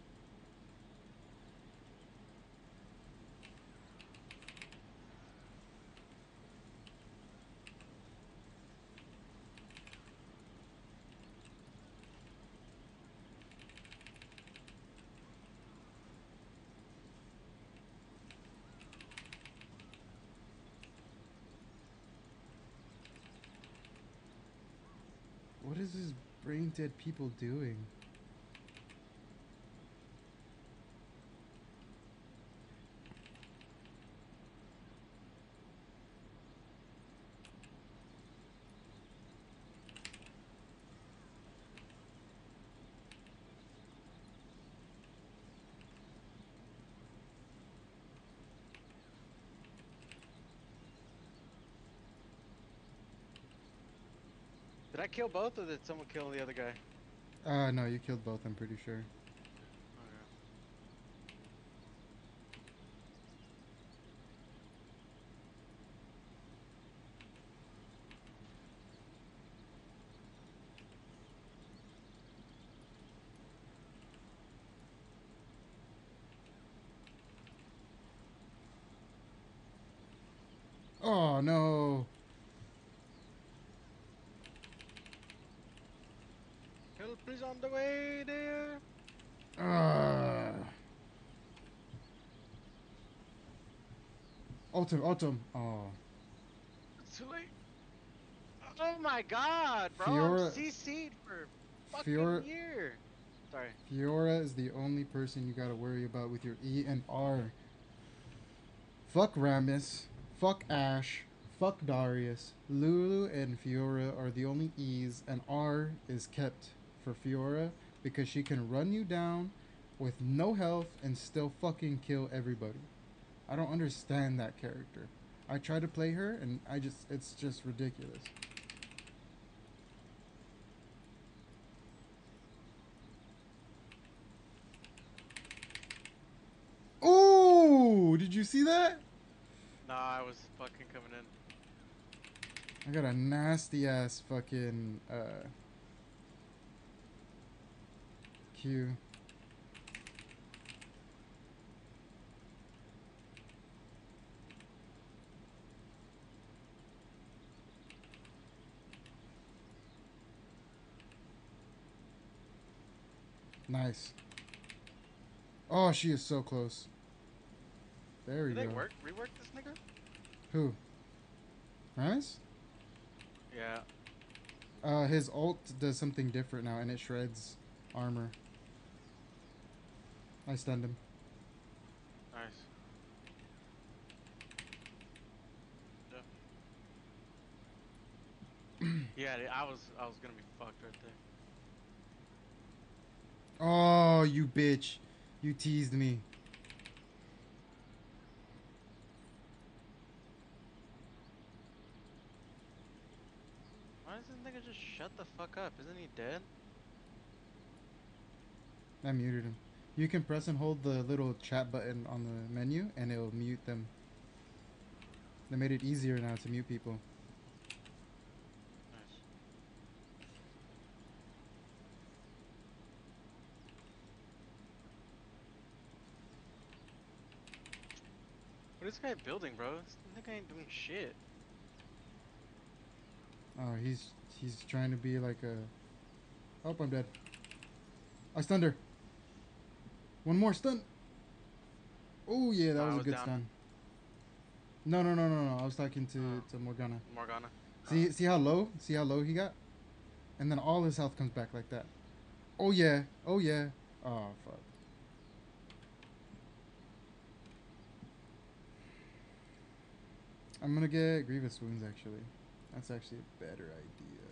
What is this brain dead people doing? Kill both or did someone kill the other guy? Uh, no, you killed both, I'm pretty sure. Help is on the way there. Uh. Ultim, Ultim. Oh. It's too late. Oh my god, bro. Fiora- I'm CC'd for fucking Fiora- year. Sorry. Fiora is the only person you gotta worry about with your E and R. Fuck Rammus. Fuck Ashe. Fuck Darius. Lulu and Fiora are the only E's, and R is kept for Fiora because she can run you down with no health and still fucking kill everybody. I don't understand that character. I try to play her, and I just, it's just ridiculous. Ooh, did you see that? Nah, I was fucking coming in. I got a nasty ass fucking uh Q. Nice. Oh, she is so close. There we Did they go. work? Rework this nigga? Who? Nice? Yeah. Uh, his ult does something different now, and it shreds armor. I stunned him. Nice. *clears throat* Yeah. I was I was gonna be fucked right there. Oh, you bitch. You teased me. Why does this nigga just shut the fuck up? Isn't he dead? I muted him. You can press and hold the little chat button on the menu, and it'll mute them. They made it easier now to mute people. Nice. What is this guy building, bro? This nigga ain't doing shit. Oh, he's he's trying to be like a. Oh, I'm dead. I stunned her. One more stun. Oh yeah, that Oh, I was a good down. stun. No, no, no, no, no. I was talking to Oh. to Morgana. Morgana. See, uh-huh. see how low? See how low he got? And then all his health comes back like that. Oh yeah. Oh yeah. Oh fuck. I'm gonna get Grievous Wounds actually. That's actually a better idea.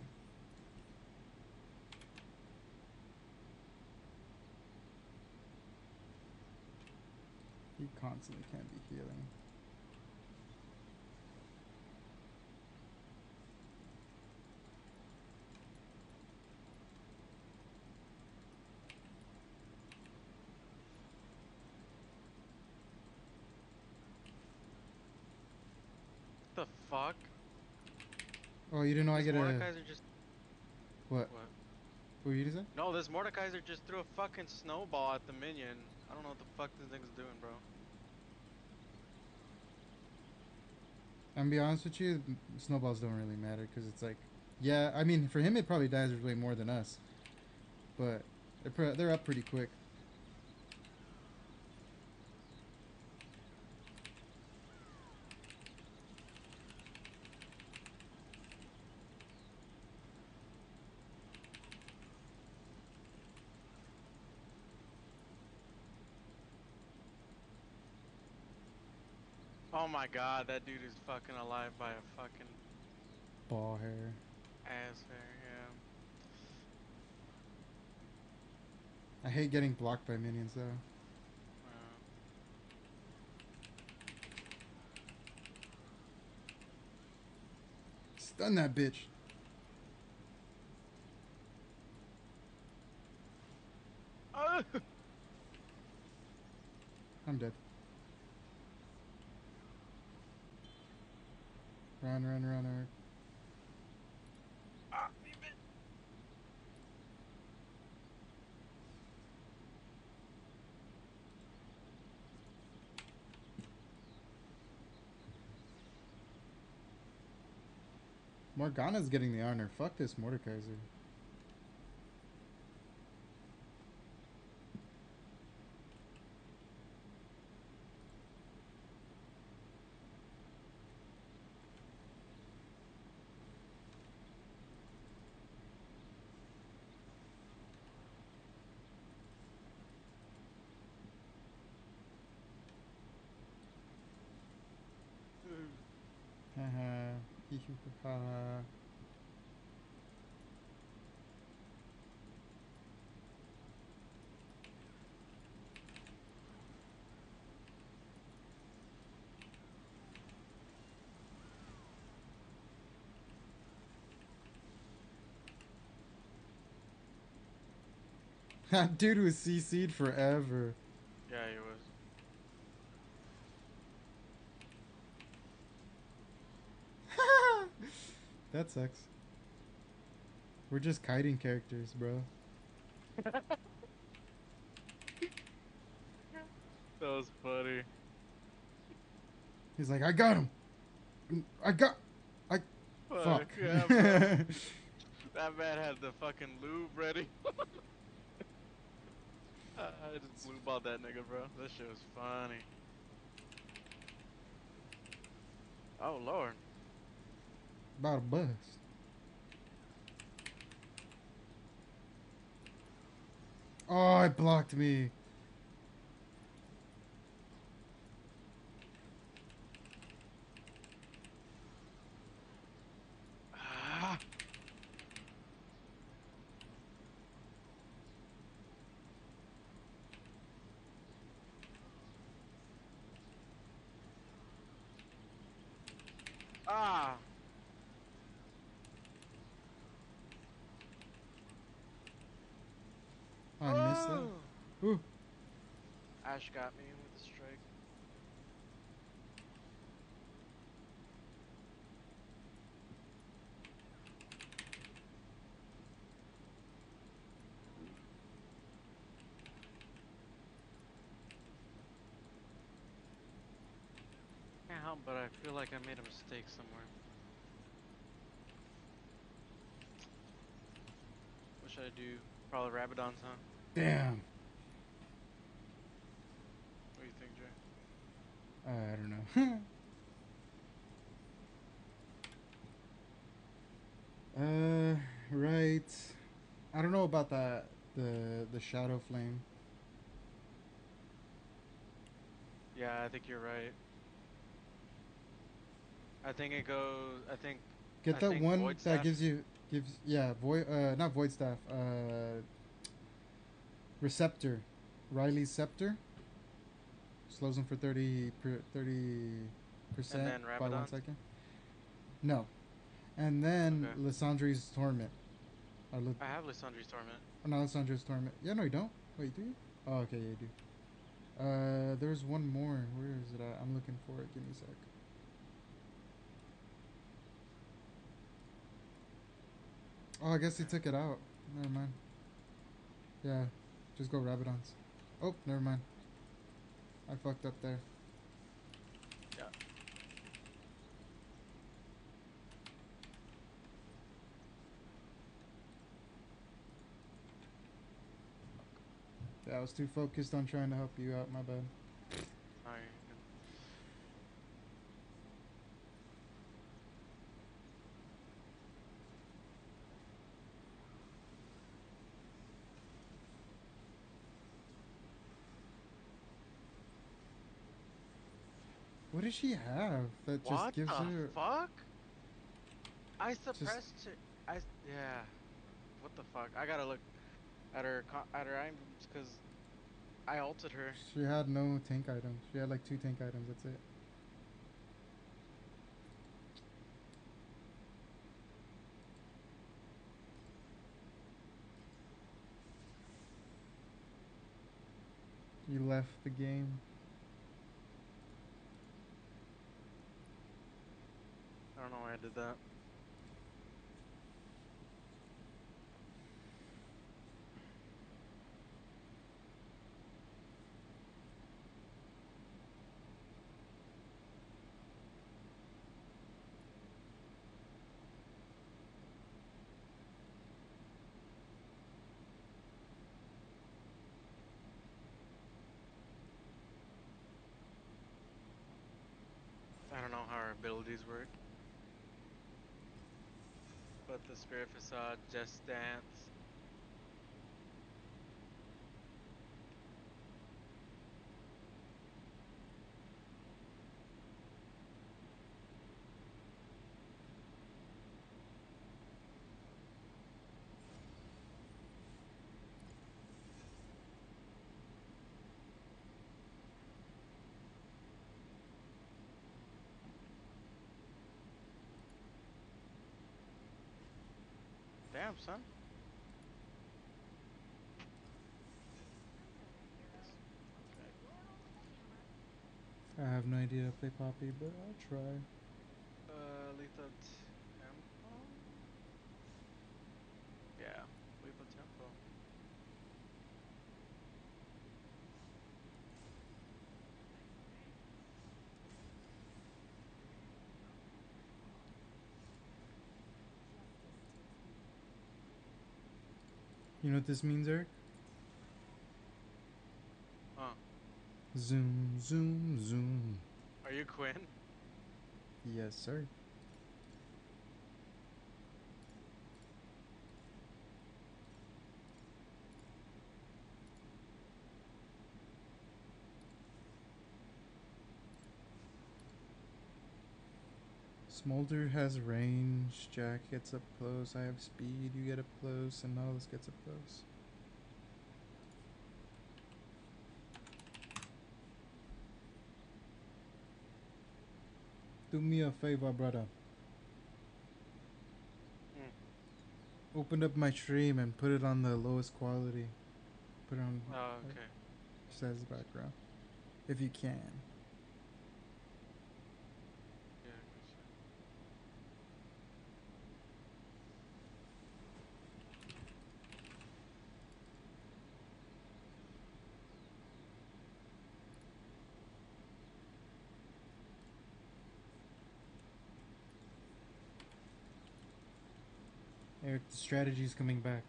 He constantly can't be healing. The fuck? Oh, you didn't know I This get a Mordekaiser just what? what? What you say? No, this Mordekaiser just threw a fucking snowball at the minion. I don't know what the fuck this thing's doing, bro. I'm be honest with you, snowballs don't really matter because it's like, yeah, I mean, for him it probably dies way more than us, but they're they're up pretty quick. My god, that dude is fucking alive by a fucking Ball hair. ass hair, yeah. I hate getting blocked by minions though. Stun that bitch. *laughs* I'm dead. Run, run, run. Morgana's getting the honor. Fuck this Mordekaiser. Haha. Hihihaha. *laughs* That dude was CC'd forever. Yeah, he was. That sucks. We're just kiting characters, bro. *laughs* That was funny. He's like, I got him. I got. I. Fuck. Yeah, bro. *laughs* that man had the fucking lube ready. *laughs* I just blue balled that nigga, bro. That shit was funny. Oh lord. About a bust. Oh, it blocked me. Ah. Ah. Oh, I missed that. Oh. Ooh. Ashe got me with a strike. Can't help but I feel like I made a mistake somewhere. What should I do? Probably Rabadon's, huh? Damn. What do you think, Jay? I don't know. *laughs* uh, right. I don't know about that. The the shadow flame. Yeah, I think you're right. I think it goes. I think. Get I that think one Void that Staff- gives you gives yeah void uh not void staff uh receptor Rylai's scepter slows them for 30 per, 30 percent by one second. No, and then Okay. Liandry's torment. Li- I have Liandry's Torment. oh, not Liandry's torment. Yeah, no, you don't. Wait, do you? Oh, okay, yeah, you do. Uh, there's one more. Where is it at? I'm looking for it. Give me a sec. Oh, I guess he took it out. Never mind. Yeah, just go Rabadons. Oh, never mind. I fucked up there. Yeah. Yeah, I was too focused on trying to help you out. My bad. Alright. What does she have that just What gives the her? fuck? I suppressed it. I s- yeah. What the fuck? I gotta look at her at her items because I altered her. She had no tank items. She had like two tank items. That's it. You left the game. I did that. I don't know how our abilities work. But the spirit facade just dance. Son. I have no idea if they poppy, but I'll try. Uh, lethal tempo. You know what this means, Eric? Huh. Zoom, zoom, zoom. Are you Quinn? Yes, sir. Smolder has range, Jack gets up close, I have speed, you get up close, and Nautilus gets up close. Do me a favor, brother. Hmm. Open up my stream and put it on the lowest quality. Put it on Oh, okay. says background. If you can. Yeah, I guess so. Eric, the strategy's coming back.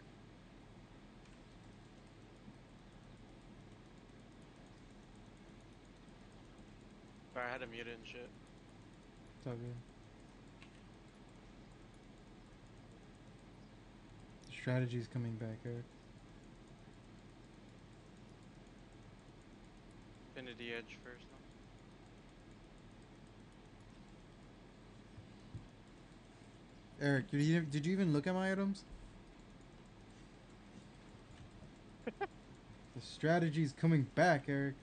Sorry, I had to mute it and shit. It's all good. The strategy's coming back, Eric. Infinity Edge first, though. Eric, did you did you even look at my items? *laughs* the strategy's coming back, Eric.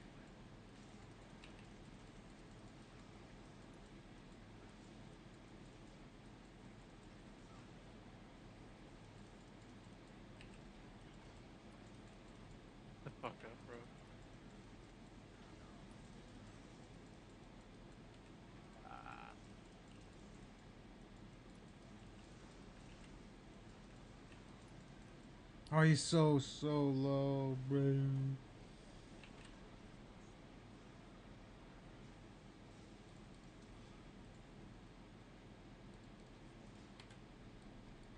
The fuck up, bro. Ah. He's so so low, bro.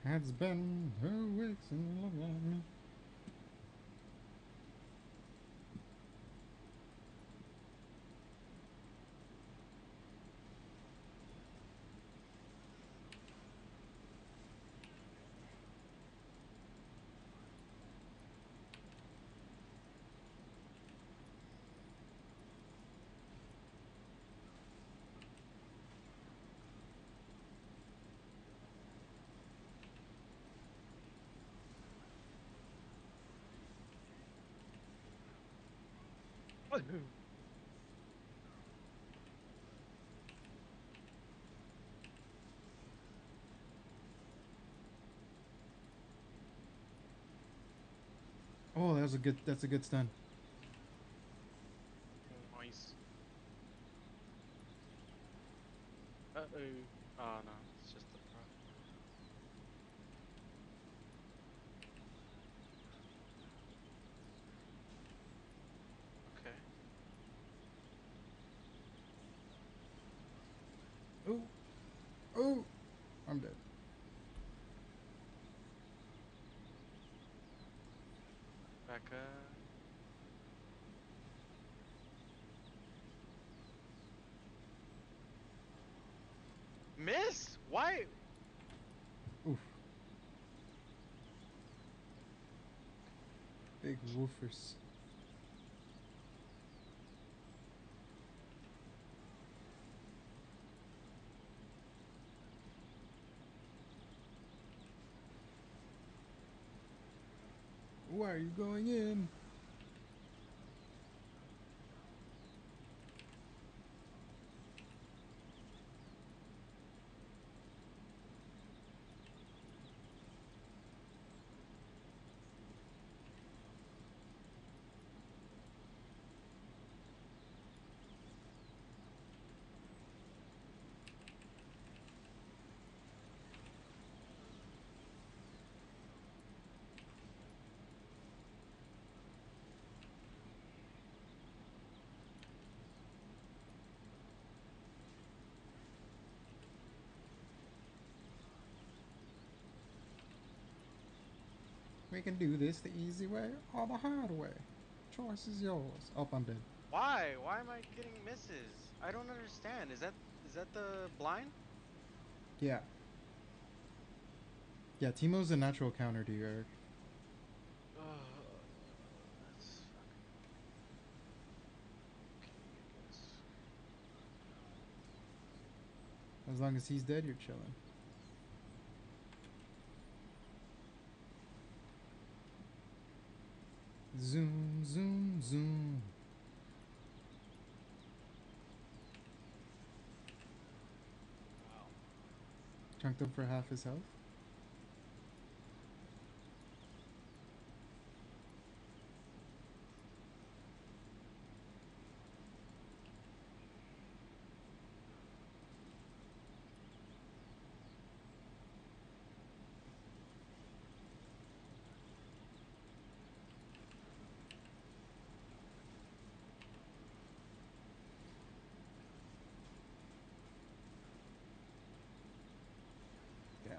Has been her weeks and look Oh, that was a good. That's a good stun. Nice. Uh oh. Oh no, it's just the pro. Okay. Oh, Ooh. I'm dead. Back up. Miss? Why? Oof. Big woofers. Are you going in? We can do this the easy way or the hard way. Choice is yours. Oh, I'm dead. Why? Why am I getting misses? I don't understand. Is that is that the blind? Yeah. Yeah, Teemo's a natural counter to you, Eric. Uh, that's. Okay, As long as he's dead, you're chilling. Zoom, zoom, zoom. Chunked him for half his health. Damn.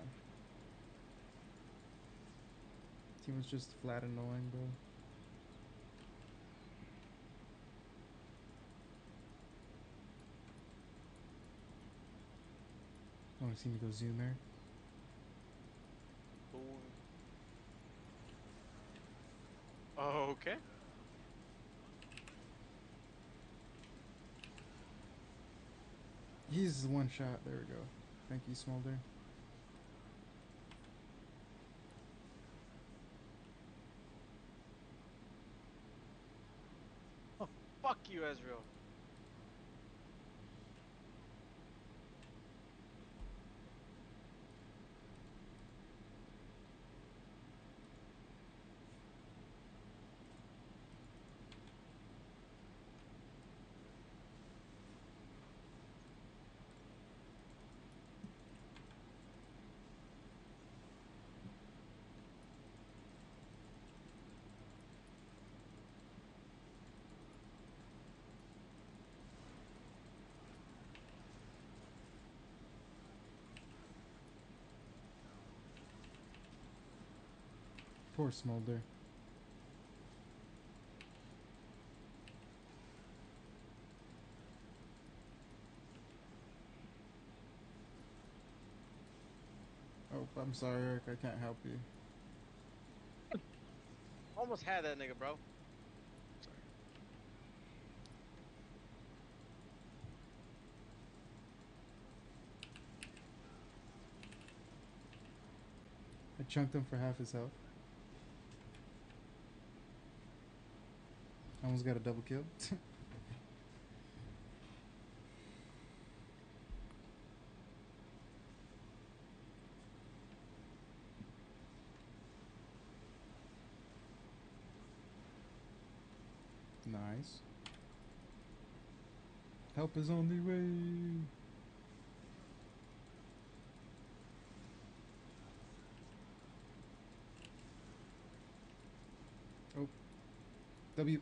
Teemo's just flat annoying, bro. Oh, Want to see me go zoom there? Boom. Oh, okay. He's one shot. There we go. Thank you, Smolder. Fuck you, Ezreal. Poor Smolder. Oh, I'm sorry, Eric. I can't help you. *laughs* Almost had that nigga, bro. Sorry. I chunked him for half his health. Almost got a double kill. *laughs* nice. Help is on the way. Oh. W.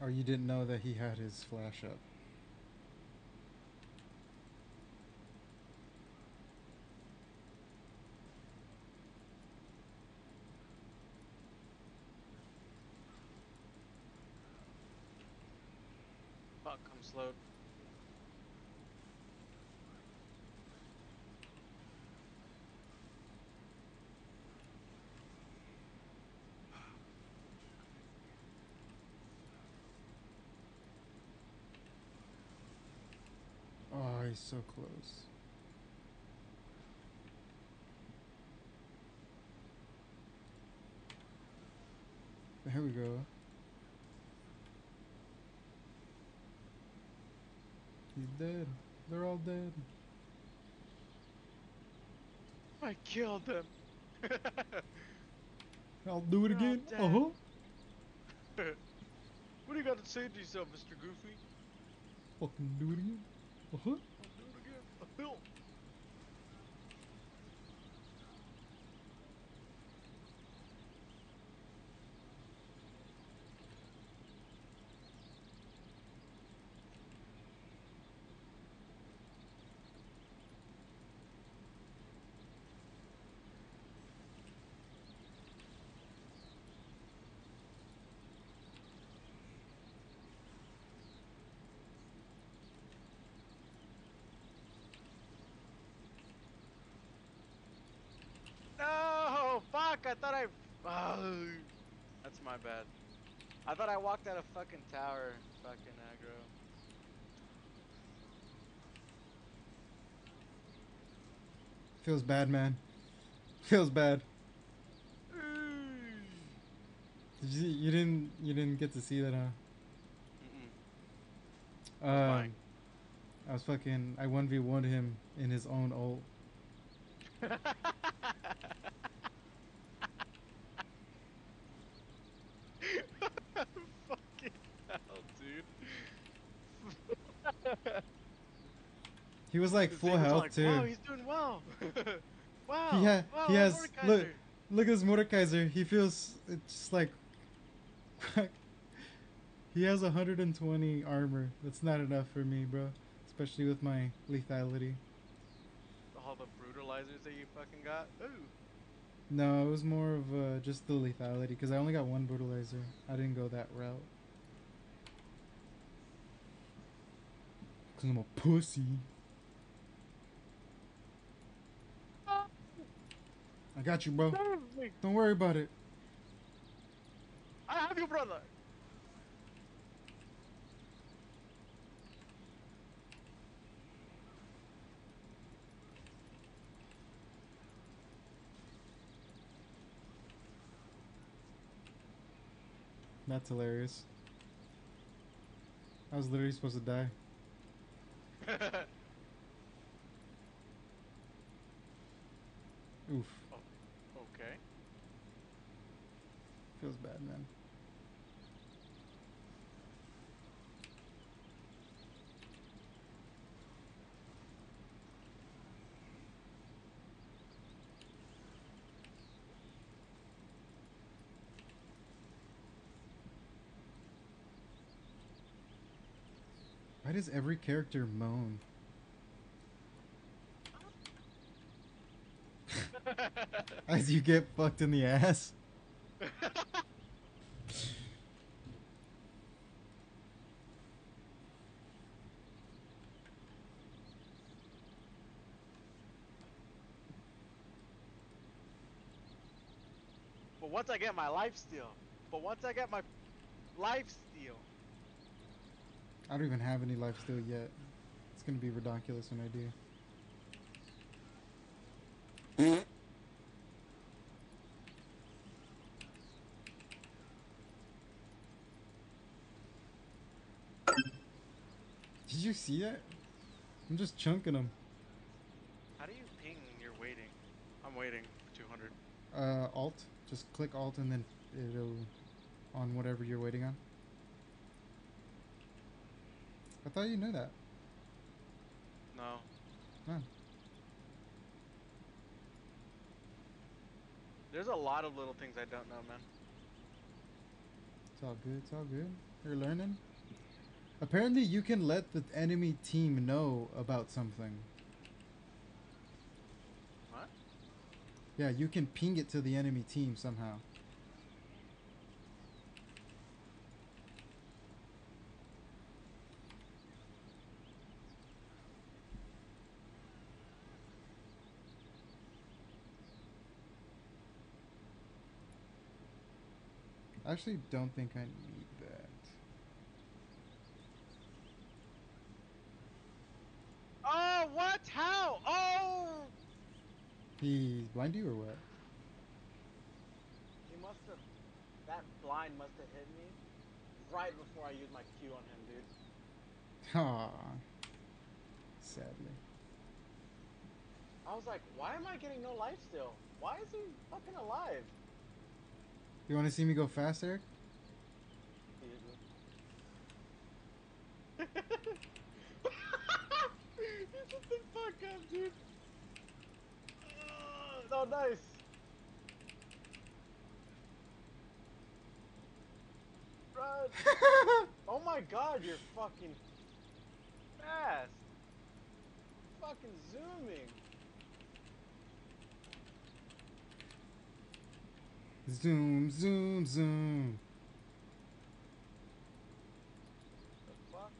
Or you didn't know that he had his flash up. Buck, I'm. So close. Here we go. He's dead. They're all dead. I killed them. *laughs* I'll do it They're again. Uh huh. *laughs* what do you got to say to yourself, Mr. Goofy? Fucking do it again. Uh huh. Again. No! Fuck! I thought I. Oh, that's my bad. I thought I walked out of fucking tower. Fucking aggro. Feels bad, man. Feels bad. *sighs* Did you, you didn't you didn't get to see that, huh? Mm-mm. Um, fine. I was fucking. I one v one him in his own ult. *laughs* fucking hell, dude. He was like full health like, too. Wow, he's doing well. *laughs* wow. he ha- wow, he has Mordekaiser." look look at this Mordekaiser. He feels it's just like *laughs* he has 120 armor. That's not enough for me, bro. Especially with my lethality. All the brutalizers that you fucking got. Ooh. No, it was more of uh, just the lethality because I only got one brutalizer. I didn't go that route. Cause I'm a pussy. I got you, bro. Don't worry about it. I have you, brother. That's hilarious. I was literally supposed to die. *laughs* Oof. Oh, okay. Feels bad, man. Does every character moan? *laughs* As you get fucked in the ass? But once I get my life steal, but once I get my life steal, I don't even have any life steal yet. It's gonna be ridiculous when I do. Did you see that? I'm just chunking them. how do you ping you're waiting? I'm waiting for 200. Uh, alt. Just click alt and then it'll on whatever you're waiting on. I thought you knew that. No. Huh. There's a lot of little things I don't know, man. It's all good. It's all good. You're learning. Apparently, you can let the enemy team know about something. What? Yeah, you can ping it to the enemy team somehow. I actually don't think I need that. Oh, what? How? Oh! He's blind you or what? He must have. That blind must have hit me right before I used my Q on him, dude. Aw. Sadly. I was like, why am I getting no life still? Why is he fucking alive? You want to see me go fast, Eric? *laughs* Shut the fuck up, dude. Oh, nice. *laughs* Oh my god, you're fucking fast. Fucking zooming. Zoom, zoom, zoom. The fuck?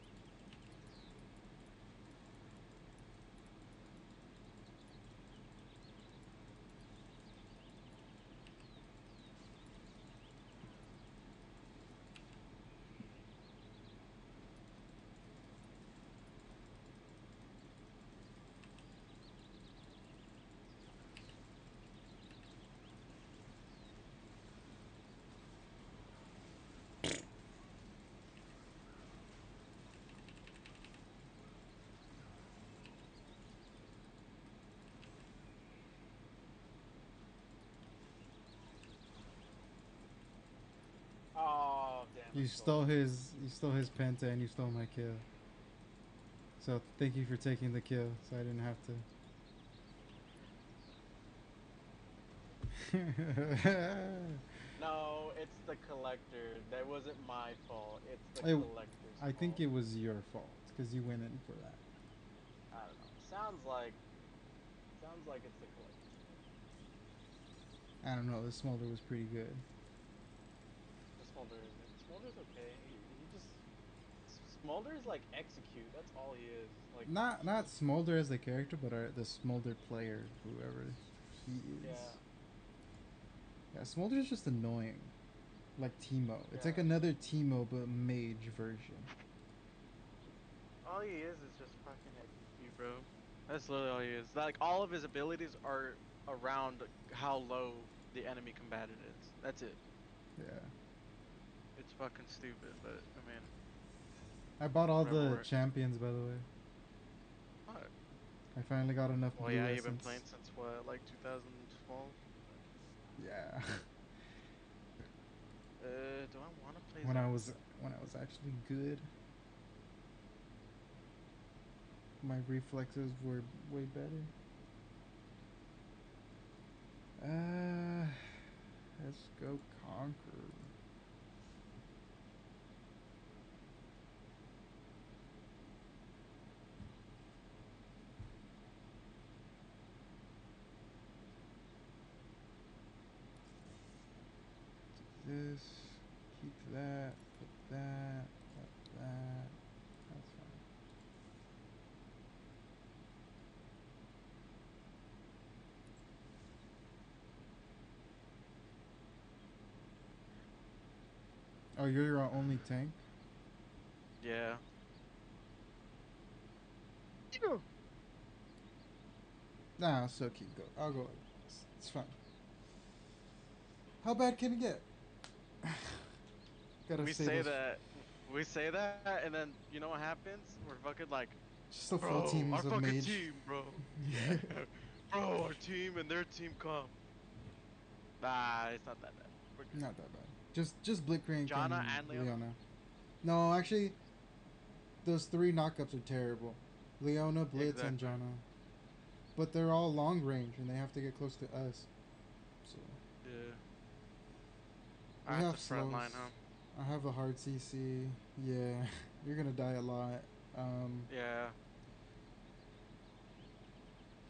Oh, damn. You stole his, you stole his penta, and you stole my kill. So thank you for taking the kill, so I didn't have to. *laughs* No, it's the collector. That wasn't my fault. It's the I- collector's I think fault. it was your fault because you went in for that. I don't know. Sounds like. Sounds like it's the collector's fault. I don't know. The smolder was pretty good. The Smolder is. Smolder's okay. He, he just. Smolder's like execute. That's all he is. Like. Not not smolder as the character, but our, the smolder player, whoever he is. Yeah. Yeah, Smolder is just annoying. Like Teemo. It's like another Teemo but mage version. All he is is just fucking execute, bro. That's literally all he is. Like all of his abilities are around how low the enemy combatant is. That's it. Yeah. Fucking stupid, but I mean. I bought all the works. champions by the way. What? I finally got enough Well, yeah, you've been playing since what, like 2012? Yeah. Uh, do I want to play? when I was when I was actually good. My reflexes were way better. Uh let's go conquer. This, keep that, put that, put that. That's fine. Oh, you're your only tank? Yeah. Nah, I'll still keep going. I'll go like this. It's fine. How bad can it get? *sighs* We say that. We say that, and then you know what happens? We're fucking like, Just the full teams our fucking mage. team, bro. *laughs* *laughs* bro, our team and their team come. Nah, it's not that bad. Not that bad. Just just Blitzcrank Janna and, and Leona? Leona. No, actually, those three knockups are terrible. Leona, Blitz, and Exactly. Janna. But they're all long range, and they have to get close to us. So Yeah. I have to front line, huh? I have a hard CC. Yeah, *laughs* you're gonna die a lot. Um, Yeah.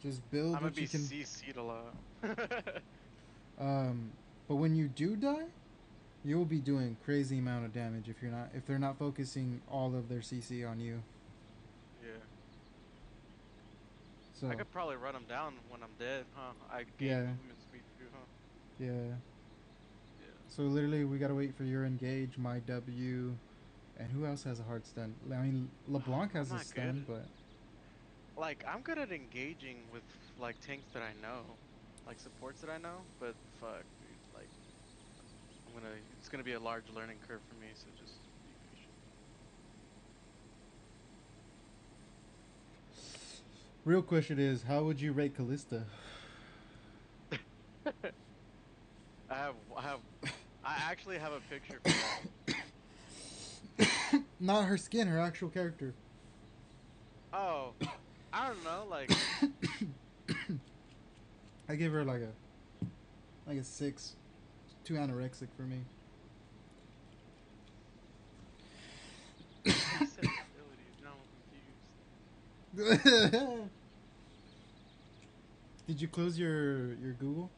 just build I'm gonna be. CC'd a lot. *laughs* Um, but when you do die, you'll be doing crazy amount of damage if you're not if they're not focusing all of their CC on you. yeah. So I could probably run them down when I'm dead, huh? I gain Yeah. movement speed too, huh? yeah, Yeah. So literally, we gotta wait for your engage, my W, and who else has a hard stun? I mean, LeBlanc has a stun, good. but Like I'm good at engaging with like tanks that I know, like supports that I know. But fuck, dude, like I'm gonna. It's gonna be a large learning curve for me. So just be patient. real question is, how would you rate Kalista? *laughs* I have. I have. I actually have a picture. *coughs* Not her skin, her actual character. Oh, I don't know. Like *coughs* I give her like a, like a six, too anorexic for me. he said *coughs* abilities. Now I'm confused. Did you close your your Google?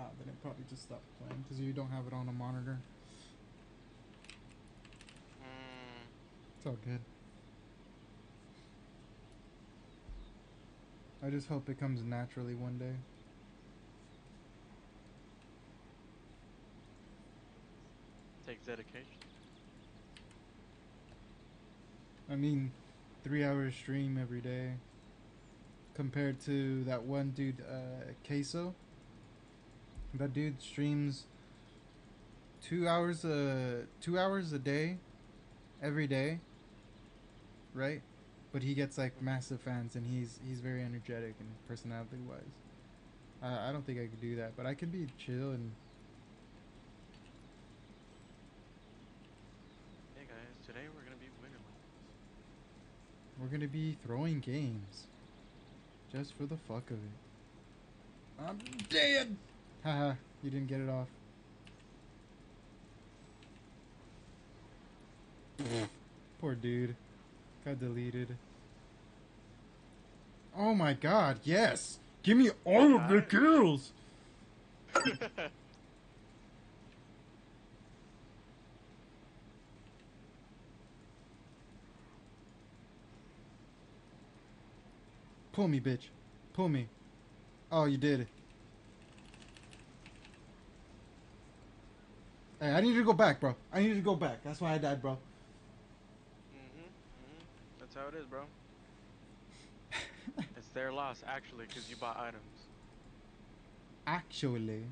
Ah, then it probably just stopped playing because you don't have it on a monitor. Mm, It's all good. I just hope it comes naturally one day. takes dedication. I mean, three hours stream every day. Compared to that one dude, uh, Queso. That dude streams two hours a two hours a day, every day. Right, but he gets like massive fans, and he's he's very energetic and personality wise. I I don't think I could do that, but I could be chill and Hey guys, today we're gonna be winning. We're gonna be throwing games. Just for the fuck of it. I'm dead! Haha, you didn't get it off. Mm. Poor dude. Got deleted. Oh my god, yes! Give me all of the kills! *laughs* Pull me, bitch. Pull me. Oh, you did. Hey, I need you to go back, bro. I need you to go back. That's why I died, bro. hmm hmm That's how it is, bro. *laughs* it's their loss, actually, because you bought items. Actually,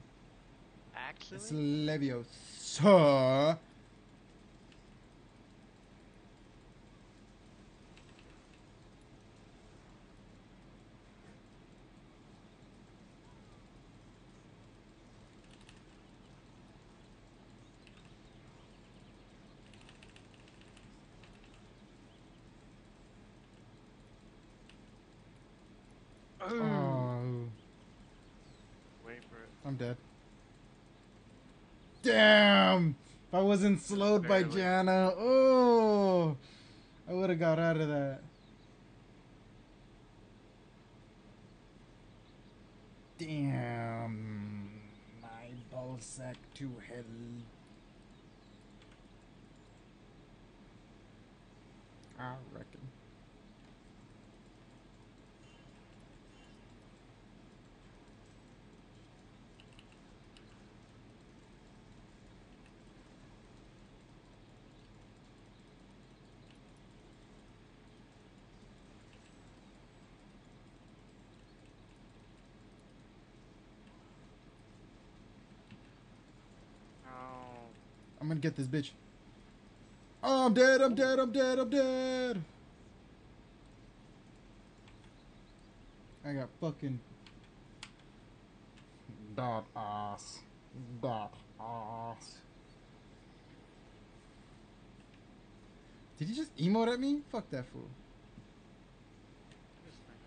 Actually? it's Leviosa. Oh, Wait for it. I'm dead. Damn! If I wasn't slowed by Barely. Janna, oh, I would have got out of that. Damn, my ballsack to hell. I reckon. Oh. I'm gonna get this bitch. Oh, I'm dead, I'm dead, I'm dead, I'm dead. I got fucking. Dot ass. Dot ass. Did he just emote at me? Fuck that fool. This thing.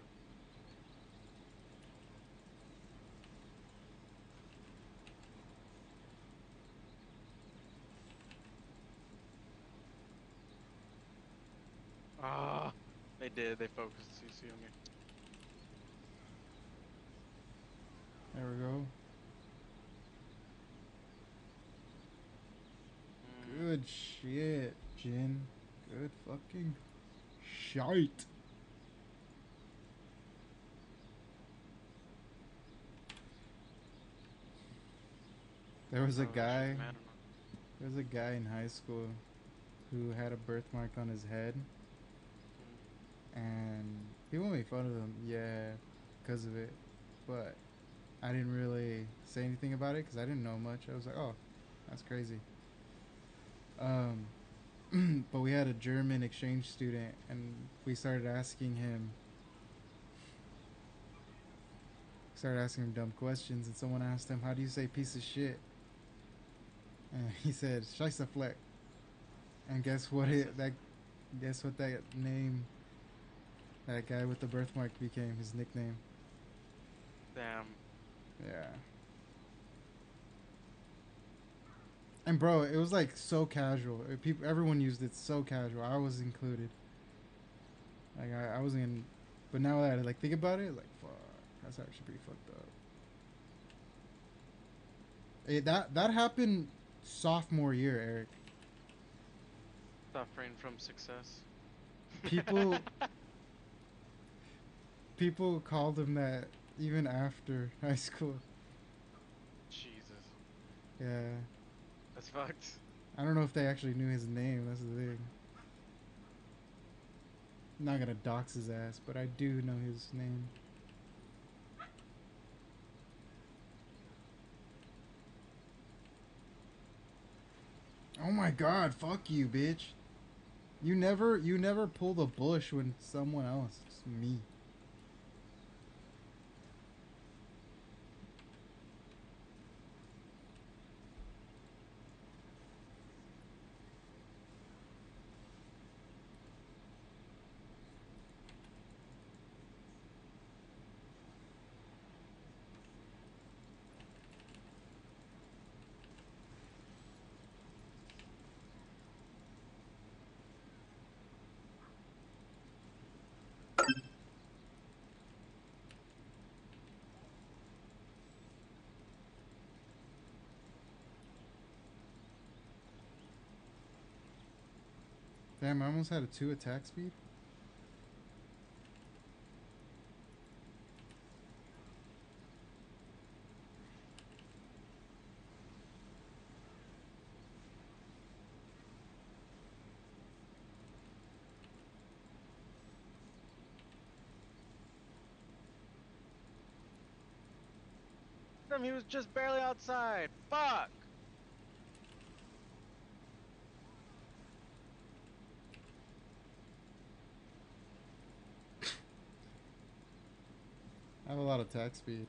Ah, they did. They focused CC on me. There we go. Mm, Good shit, Jhin. Good fucking shite. There was a Oh, guy. mad or not. There was a guy in high school who had a birthmark on his head, and people made fun of them, yeah, because of it. But I didn't really say anything about it because I didn't know much. I was like, oh, that's crazy. Um, *clears throat* but we had a German exchange student, and we started asking him. Started asking him dumb questions, and someone asked him, "How do you say piece of shit?" And *laughs* he said, "Scheissefleck." And guess what? It that guess what that name that guy with the birthmark became his nickname. Damn. Yeah. And bro, it was like so casual. Uh, People, everyone used it so casual. I was included. Like I, I wasn't. In, but now that I like think about it, like fuck, that's actually pretty fucked up. It, that that happened sophomore year, Eric. Suffering from success. People- *laughs* People called him that even after *laughs* high school. Jesus. Yeah. That's fucked. I don't know if they actually knew his name. That's the thing. I'm not gonna dox his ass, but I do know his name. Oh my god, fuck you, bitch. You never you never pull the bush when someone else. It's me. Damn, I almost had a two attack speed. He was just barely outside. Fuck. I have a lot of attack speed.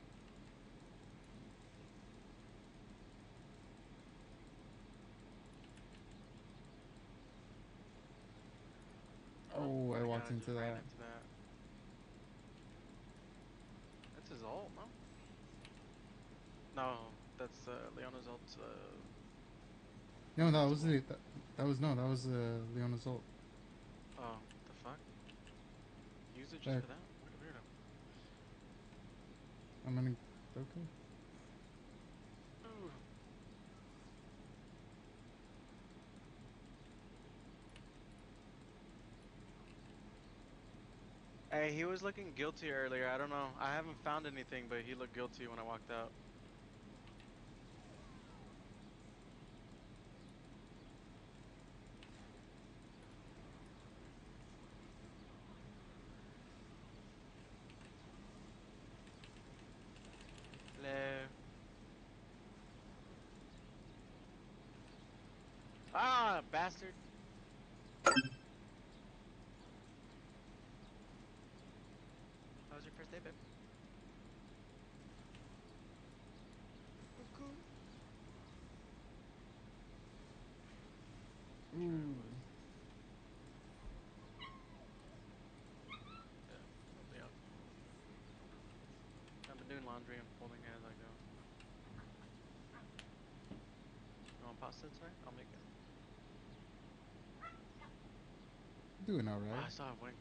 Oh, I walked God, into that. into that. That's his ult, no? No, that's uh, Leona's ult. Uh, No, that was the that, that was no, that was uh, Leona's ult. oh, the fuck? Use it just There. for that? I'm gonna okay. Hey, he was looking guilty earlier. I don't know. I haven't found anything, but he looked guilty when I walked out. Bastard. How was your first day, babe? Cool. Probably up. I've been doing laundry and folding as I go. You want pasta tonight? I'll make it. Doing Ah, I alright. still have wings.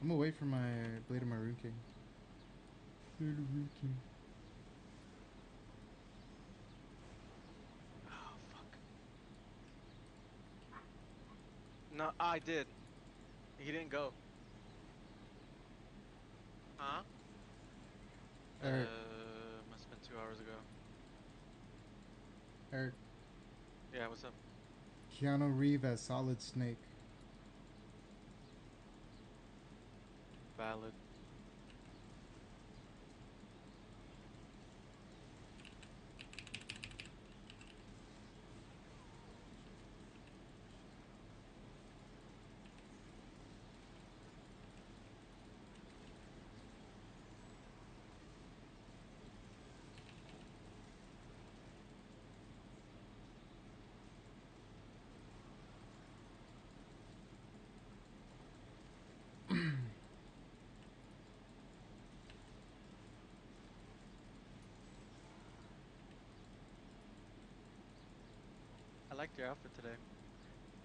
I'm gonna wait for my Blade of my Ruined King. Blade of Ruined King. Oh fuck. No, I did. He didn't go. Huh? Eric. Uh, must been two hours ago. Eric, Yeah, what's up? Keanu Reeve as Solid Snake. Valid. Liked your outfit today.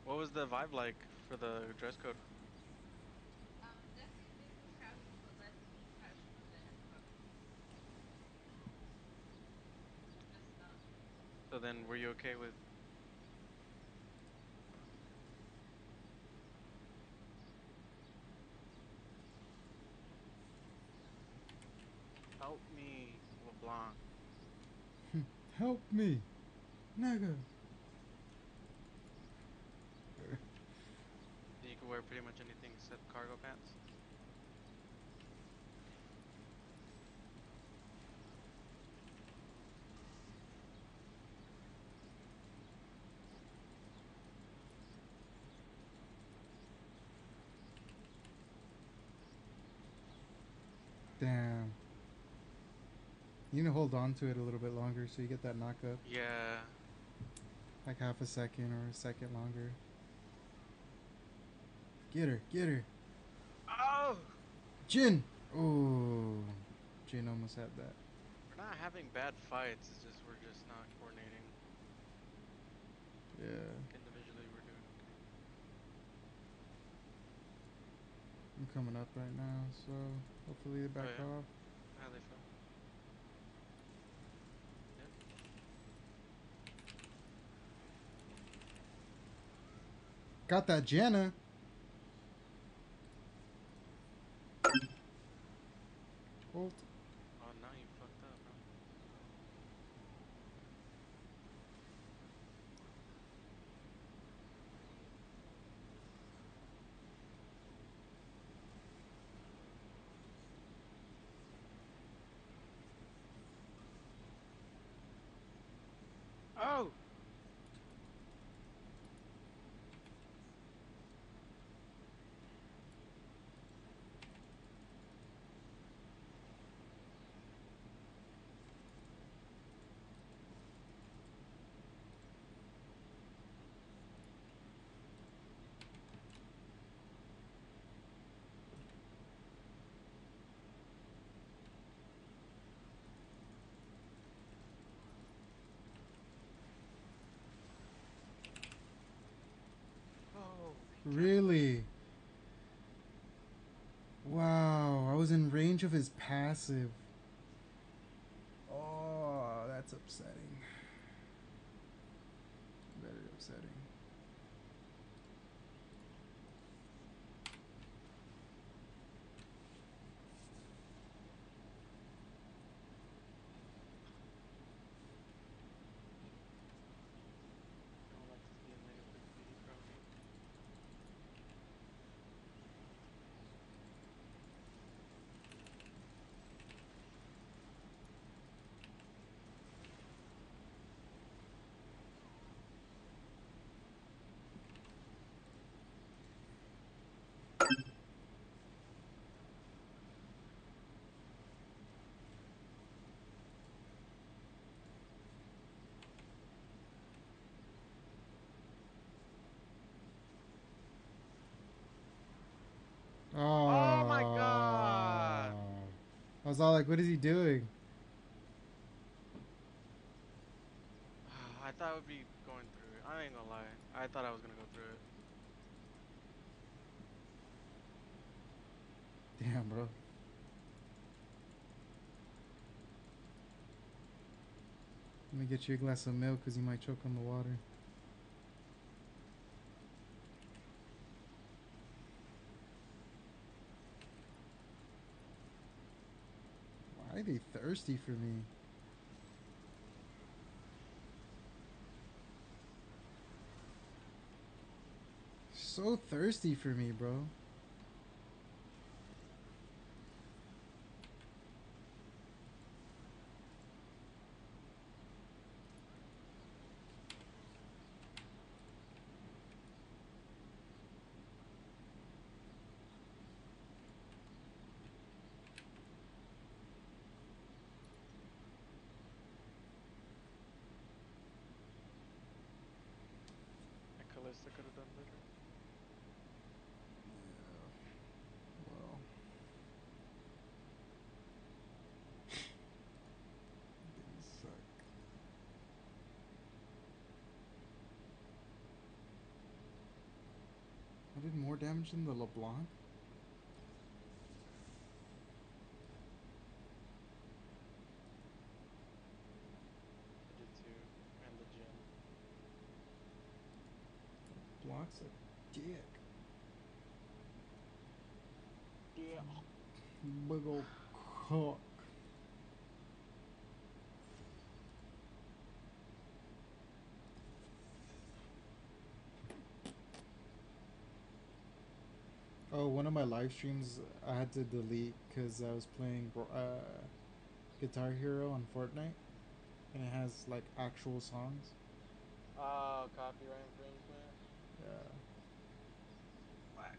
What was the vibe like for the dress code? So then, were you okay with? Help me, LeBlanc. *laughs* Help me, nigga. You can wear pretty much anything except cargo pants. Damn. You need to hold on to it a little bit longer so you get that knock up. Yeah. Like half a second or a second longer. Get her, get her. Oh! Jhin! Oh. Jhin almost had that. We're not having bad fights. It's just we're just not coordinating. Yeah. Individually, we're doing okay. I'm coming up right now, so hopefully they back oh, yeah. off. How they feel? Got that Janna. Ult. Oh, now you fucked up, bro. Oh! Oh, Really? Wow, I was in range of his passive. Oh, that's upsetting. Very upsetting. don't like to see a negative PD from me. Oh, Oh my God. I was all like, what is he doing? I thought I would be going through it. I ain't gonna lie. I thought I was gonna go through it. Damn, bro. Let me get you a glass of milk because you might choke on the water. thirsty for me. So thirsty for me, bro. More damage than the LeBlanc? Block's did too. And the gym. Blanc's a dick. Yeah. Big ol' cock. My live streams I had to delete because I was playing uh, Guitar Hero on Fortnite, and it has like actual songs. Oh, copyright infringement. Yeah. Whack.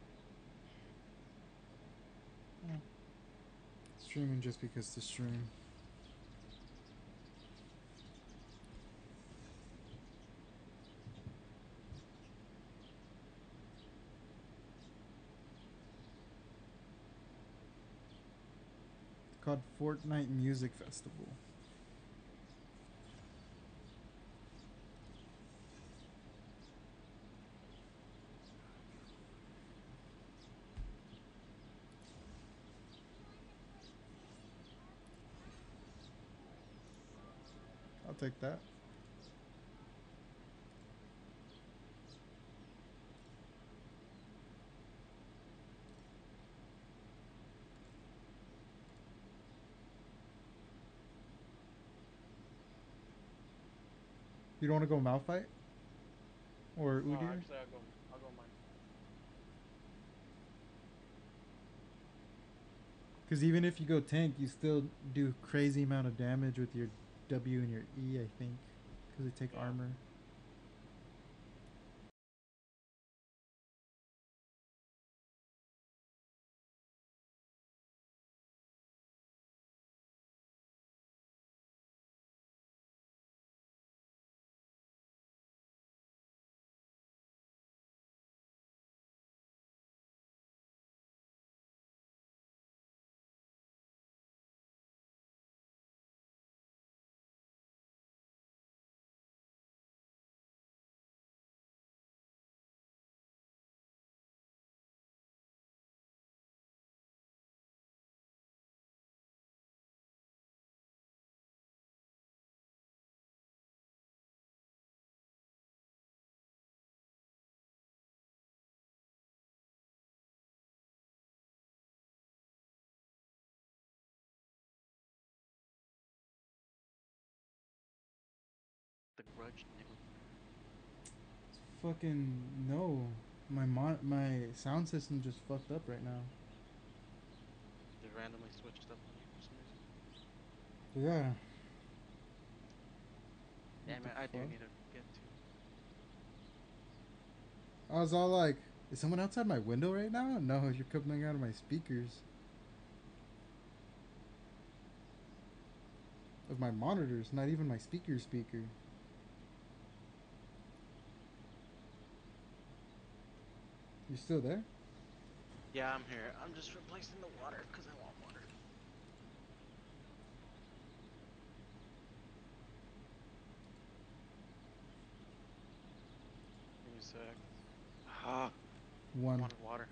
Streaming just because to stream. Called Fortnite Music Festival. I'll take that. You don't want to go Malphite? Or No, Udyr? actually, I'll go. I'll go mine. Because even if you go tank, you still do crazy amount of damage with your W and your E, I think. Because they take Yeah. armor. Grudge, nigga. Fucking no. My mon- my sound system just fucked up right now. They randomly switched up on you for some reason. Yeah. Damn it, I do need to get to. I was all like, is someone outside my window right now? No, you're coming out of my speakers. Of my monitors, not even my speaker speaker. You still there? Yeah, I'm here. I'm just replacing the water because I want water. Give me a sec. Ah, I One. wanted water.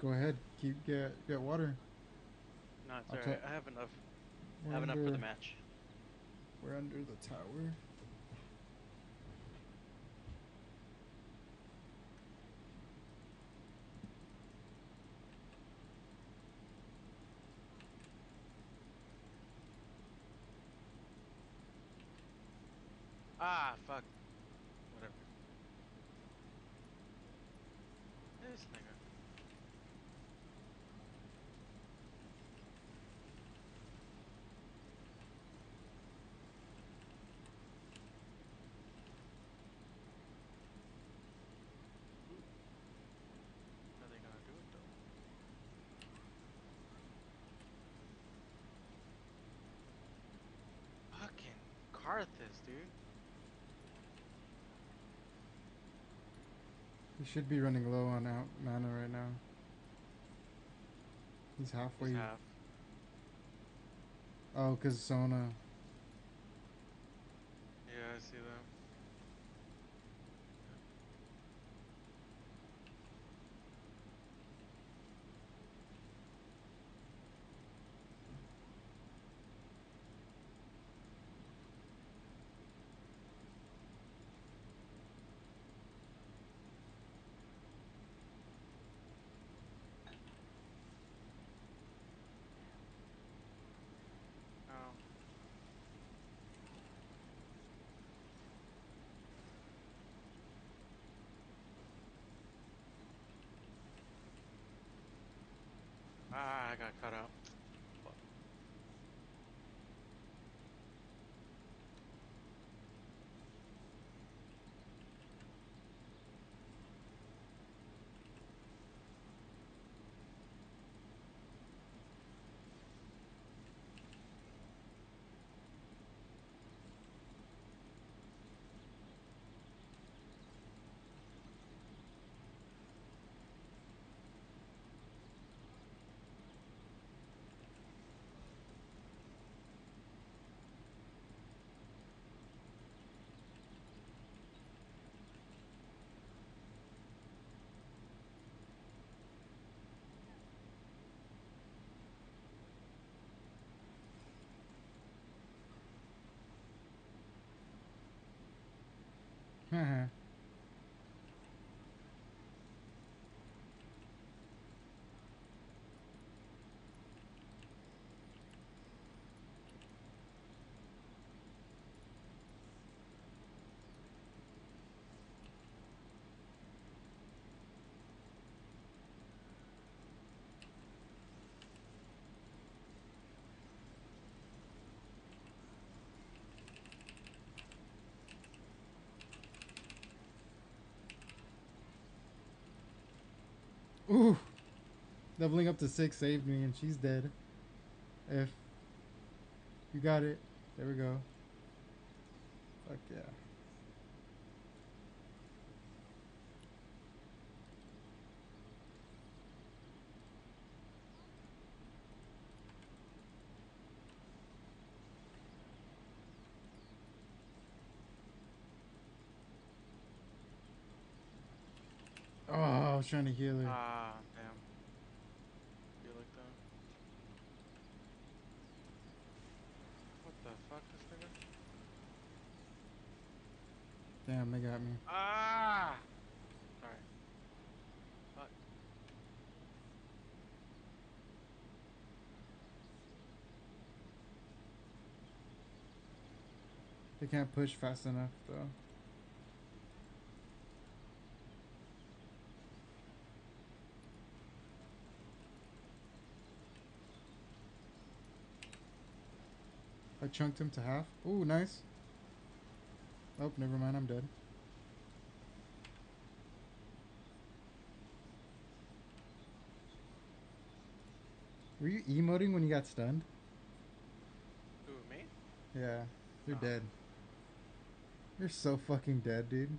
Go ahead. Keep get get water. No, it's I'll alright. I have enough. I We're have enough for the match. We're under the tower. Ah, fuck. Whatever. this nigga? Are they gonna do it though? Fucking Karthus, dude. He should be running low on out mana right now. He's halfway. He's half. Oh, cause Sona. Yeah, I see that. Oh. Ah, I got cut out. Haha. Ooh. Doubling up to six saved me, and she's dead. If you got it, there we go. Fuck yeah. Oh, I was trying to heal her. Ah, damn. Feel like that. What the fuck, this nigga? They me. Ah! Sorry. Fuck. They can't push fast enough, though. I chunked him to half. Ooh, nice. Oh, never mind. I'm dead. Were you emoting when you got stunned? Who, me? Yeah. You're No. dead. You're so fucking dead, dude.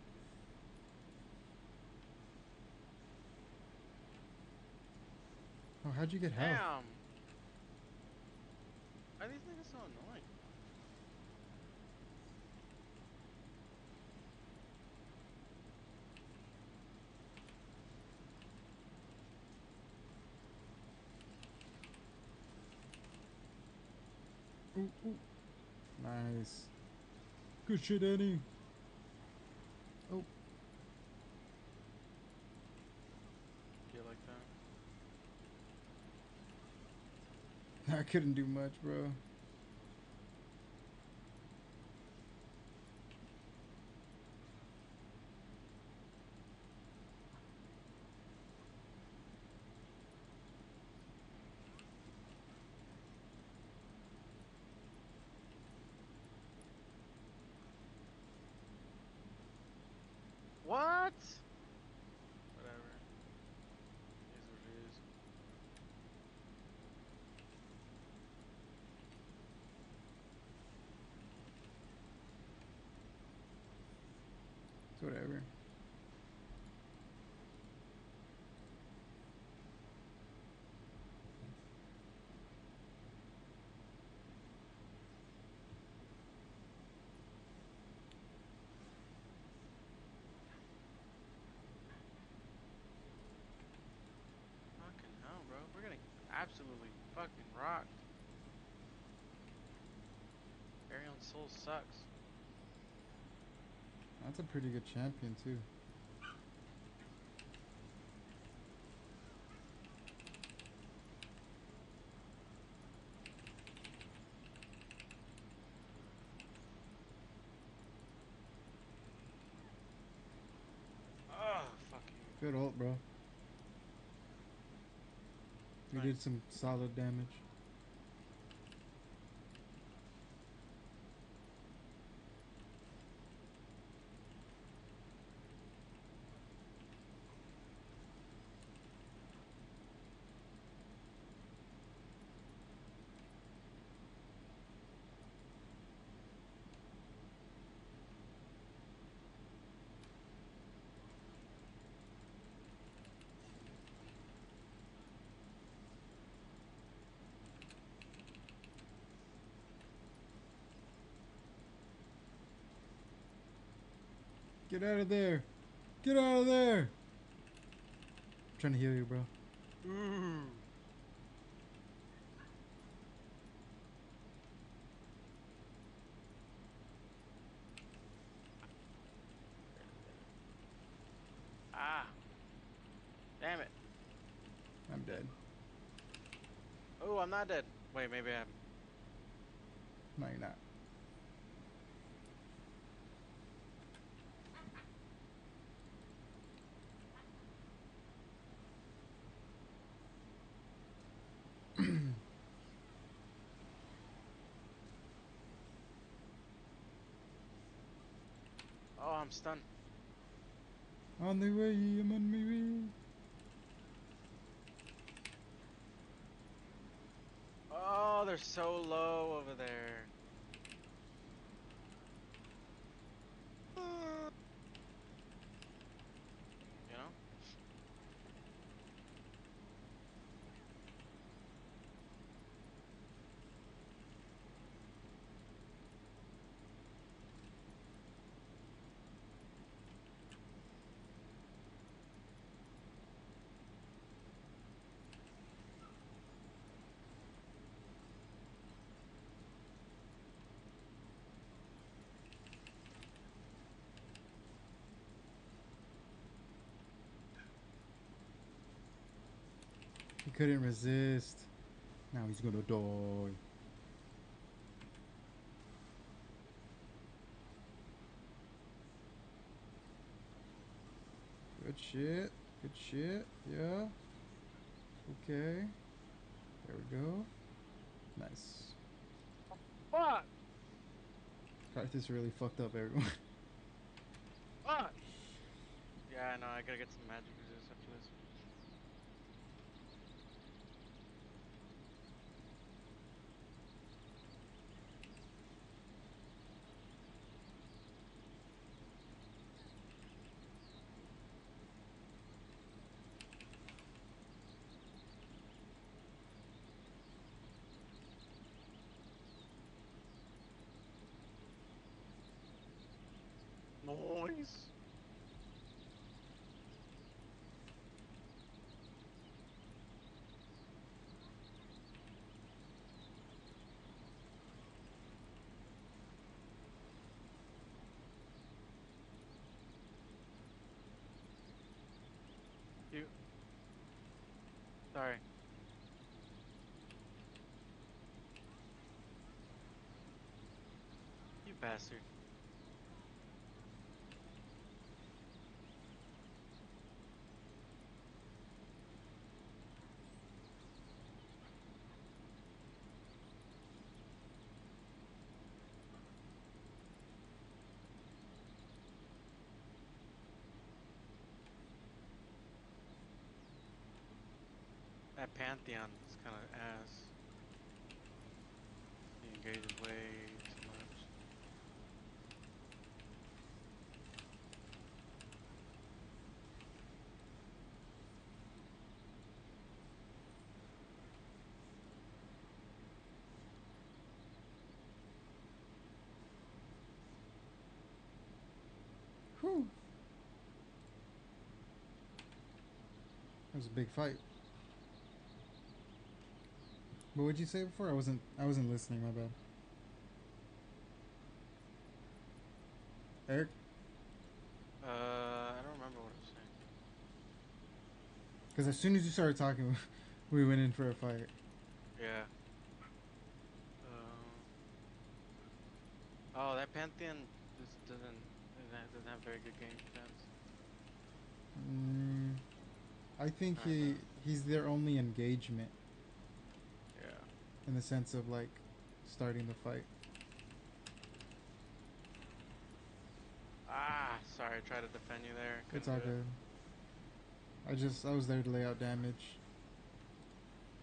Oh, how'd you get health? Damn! Why are these niggas so annoying? Nice. Good shit, Eddie. Oh, Feel like that. *laughs* I couldn't do much, bro. Absolutely fucking rocked. Aurelion Sol sucks. That's a pretty good champion too. Oh, fuck you. Good ult, bro. You Nice. Did some solid damage. Get out of there! Get out of there! I'm trying to heal you, bro. Ooh. Ah. Damn it. I'm dead. Oh, I'm not dead. Wait, maybe I'm. No, you're not. Oh, I'm stunned. On the way, I'm on my way. Oh, they're so low over there. You know? He couldn't resist. Now he's gonna die. Good shit. Good shit. Yeah. Okay. There we go. Nice. Fuck! Practice really fucked up everyone. *laughs* Fuck! Yeah, I know. I gotta get some magic resist after this. Noise. You. Sorry. You bastard. That Pantheon is kind of ass. He engages way too much. Whew. That was a big fight. What would you say before? I wasn't. I wasn't listening. My bad. Eric, Uh, I don't remember what I was saying. because as soon as you started talking, *laughs* we went in for a fight. Yeah. Um, oh, that Pantheon just doesn't doesn't have, very good game defense. Mm, I think he know. he's their only engagement. In the sense of like starting the fight. Ah, sorry, I tried to defend you there. It's couldn't all do it. good. I just I was there to lay out damage.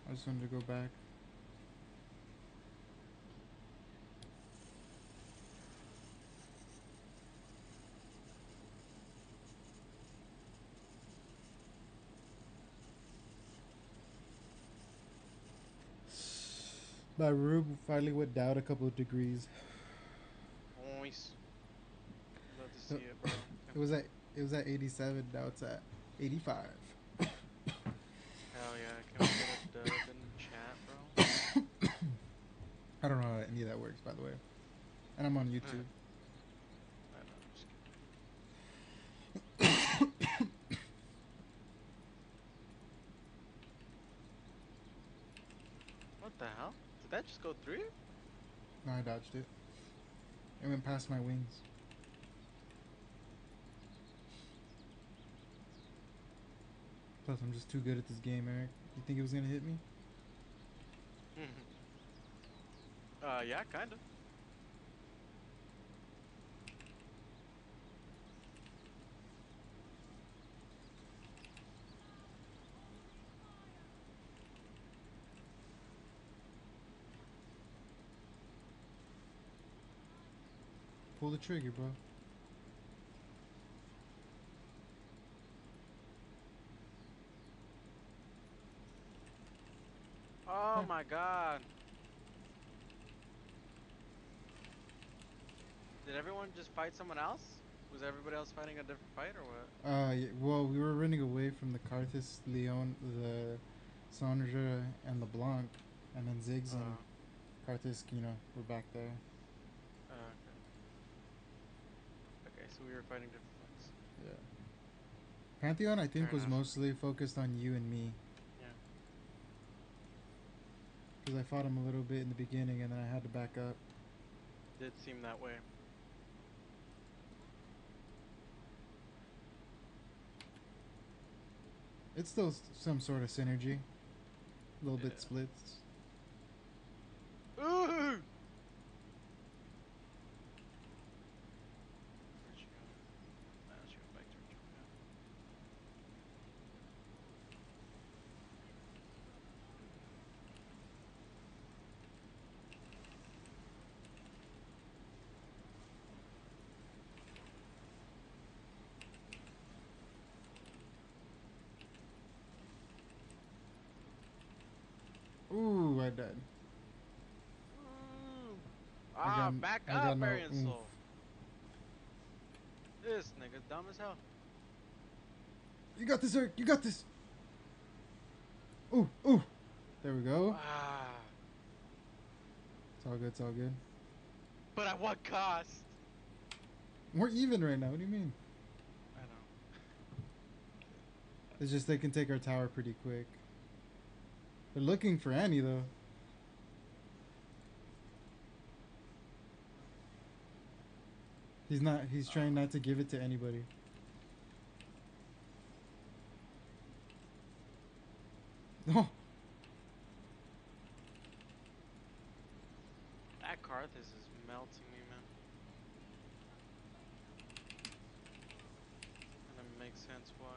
I just wanted to go back. My room finally went down a couple of degrees. Nice. Love to see it, bro. *laughs* It was at it was at 87. Now it's at 85. Hell yeah, can we get a *coughs* dub in the chat, bro? *coughs* I don't know how any of that works, by the way. And I'm on YouTube. I know, I'm just kidding. what the hell? Did that just go through? No, I dodged it. It went past my wings. Plus, I'm just too good at this game, Eric. You think it was gonna hit me? *laughs* uh, yeah, kinda. Pull the trigger, bro. Oh my god. Did everyone just fight someone else? Was everybody else fighting a different fight or what? Uh, y well, we were running away from the Karthus, Leon, the Sandra, and the Blanc, and then Ziggs and Uh, Karthus, you know, were back there. uh, okay. Okay, so we were fighting different fights. Yeah. Pantheon, I think, Fair was enough. mostly focused on you and me. Yeah. Because I fought him a little bit in the beginning, and then I had to back up. Did seem that way. It's still some sort of synergy. A little Yeah. bit splits. Ooh! Where'd she go? Nah, she went back to her jump pad. Ooh, I died. Ooh. I Ah, got- back up, no Aryan. Soul. This nigga dumb as hell. You got this, Eric. You got this. Ooh, ooh. There we go. Ah. It's all good. It's all good. But at what cost? We're even right now. What do you mean? I know. It's just they can take our tower pretty quick. They're looking for Annie though. He's not. He's trying not to give it to anybody. *laughs* Oh, That Karthus is melting me, man. And it makes sense why.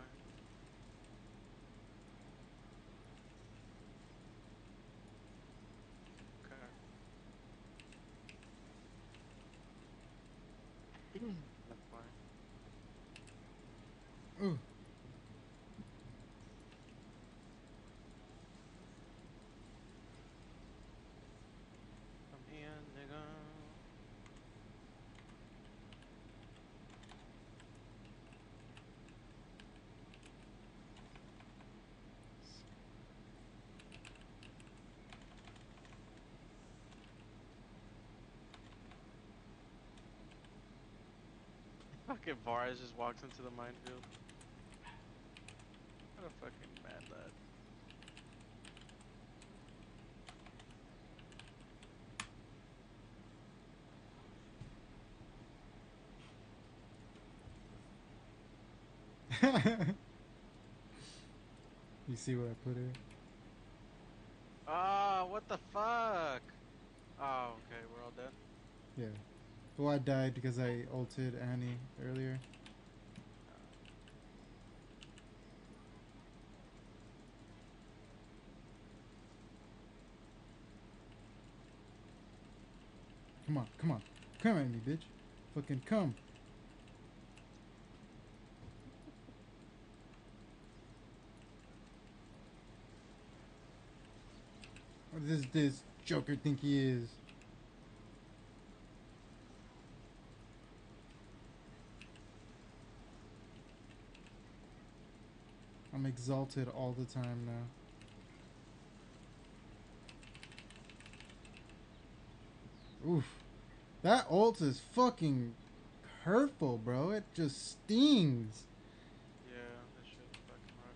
Fucking Varus just walks into the minefield. What a fucking mad lad. *laughs* you see what I put here? Ah, what the fuck? Oh, okay, we're all dead. Yeah. Well, I died because I ulted Annie earlier. Come on, come on. Come at me, bitch. Fucking come. What does this Joker think he is? I'm exalted all the time now. Oof. That ult is fucking hurtful, bro. It just stings. Yeah, that shit's fucking hard.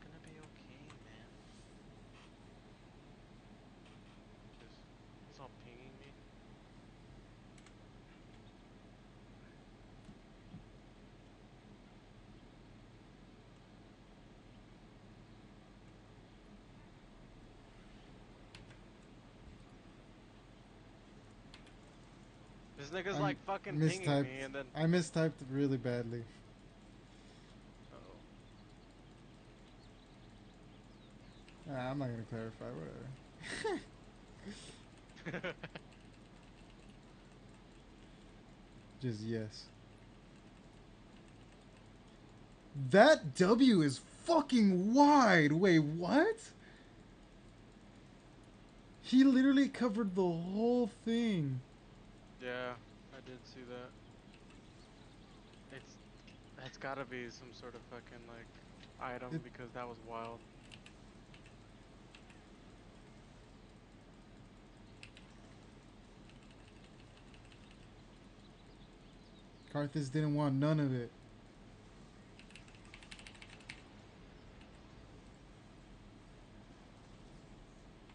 Gonna be okay, man. Just, he's all pinging me. This nigga's I'm like fucking mistyped. me and then. I mistyped really badly. Uh-oh. Ah, I'm not gonna clarify. Whatever. *laughs* Just yes. That W is fucking wide. Wait, what? He literally covered the whole thing. Yeah, I did see that. It's that's gotta be some sort of fucking like item It- because that was wild. Karthus didn't want none of it.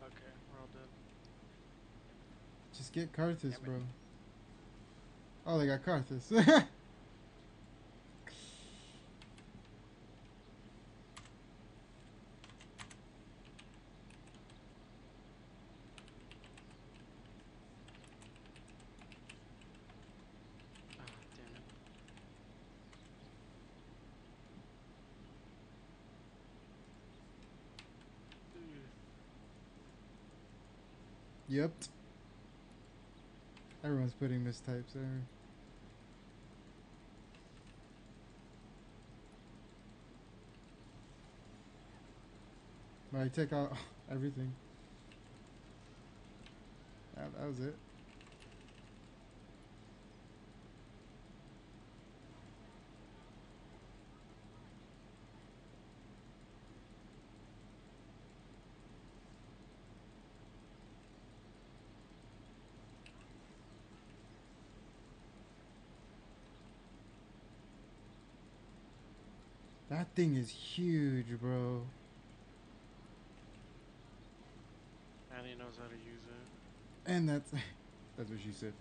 Okay, we're all dead. Just get Karthus, Damn it. bro. Oh, they got Karthus. *laughs* Ah, yep. Putting mistypes there. But I take out *laughs* everything. Yeah, that was it. That thing is huge, bro. Annie knows how to use it. And that's *laughs* that's what she said.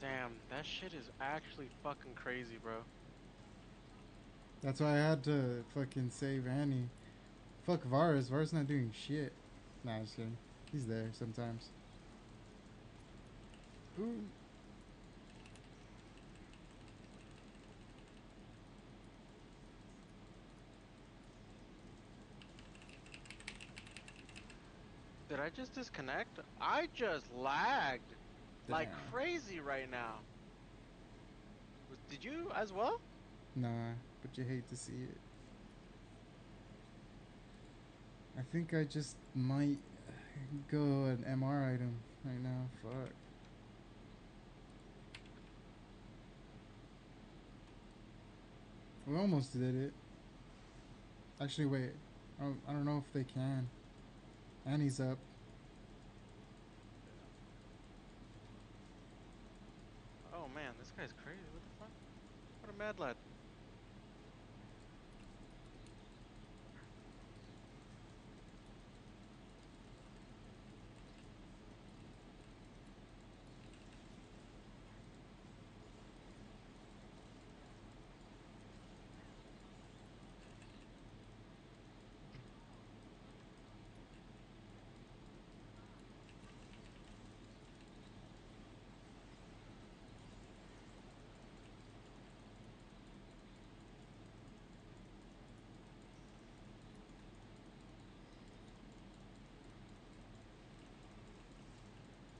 Damn, that shit is actually fucking crazy, bro. That's why I had to fucking save Annie. Fuck Varus. Varus not doing shit. Nah, just kidding. He's there sometimes. Ooh. Did I just disconnect? I just lagged like crazy right now. Did you as well? Nah, but you hate to see it. I think I just might go an MR item right now. Fuck. We almost did it. Actually, wait. I don't, I don't know if they can. Annie's up. Oh man, this guy's crazy. What the fuck? What a mad lad.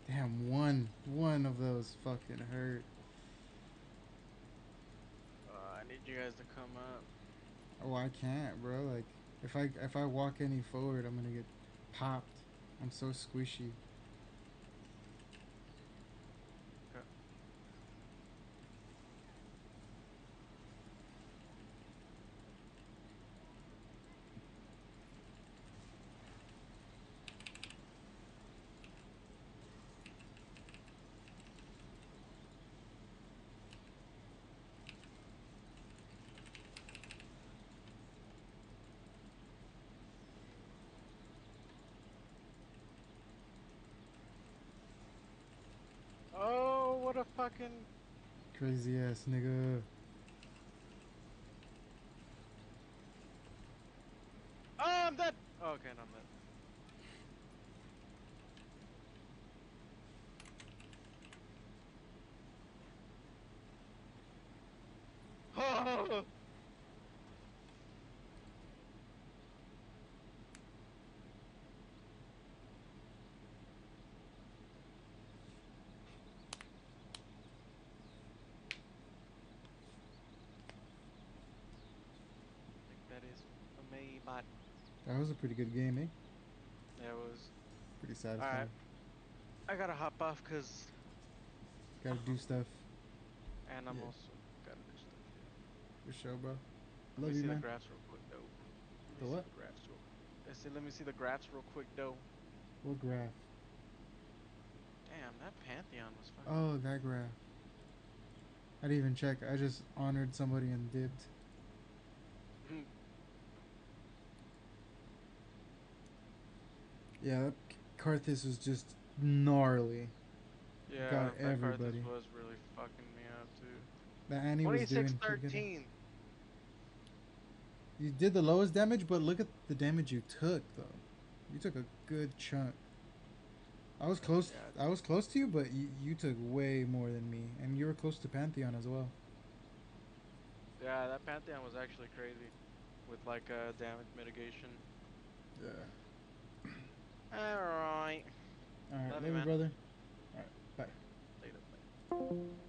Damn, one one fucking hurt. Uh, I need you guys to come up. Oh, I can't, bro. Like, if I if I walk any forward, I'm gonna get popped. I'm so squishy. Okay. Oh, what a fucking Crazy ass nigga. Oh, I'm dead. Oh, okay, no, I'm dead. *laughs* Oh! That was a pretty good game, eh? yeah, it was. Pretty satisfying. I gotta hop off because, Gotta do stuff and I'm Yeah. also gotta do stuff. Yeah. for sure, bro. Let Love me you, see man. the graphs real quick, though. Let The what? The graphs real. I said, let me see the graphs real quick, though. What graph? Damn, that Pantheon was fucking. Oh, that graph. I didn't even check. I just honored somebody and dipped. Yeah, that Karthus was just gnarly. yeah, got that Karthus everybody. was really fucking me up too. That Annie was doing pretty 26-13. You did the lowest damage, but look at the damage you took, though. You took a good chunk. I was close. Yeah. I was close to you, but you, you took way more than me, and you were close to Pantheon as well. Yeah, that Pantheon was actually crazy, with like uh, damage mitigation. Yeah. All right. All right, Love love you, brother. All right, bye. Later. bye.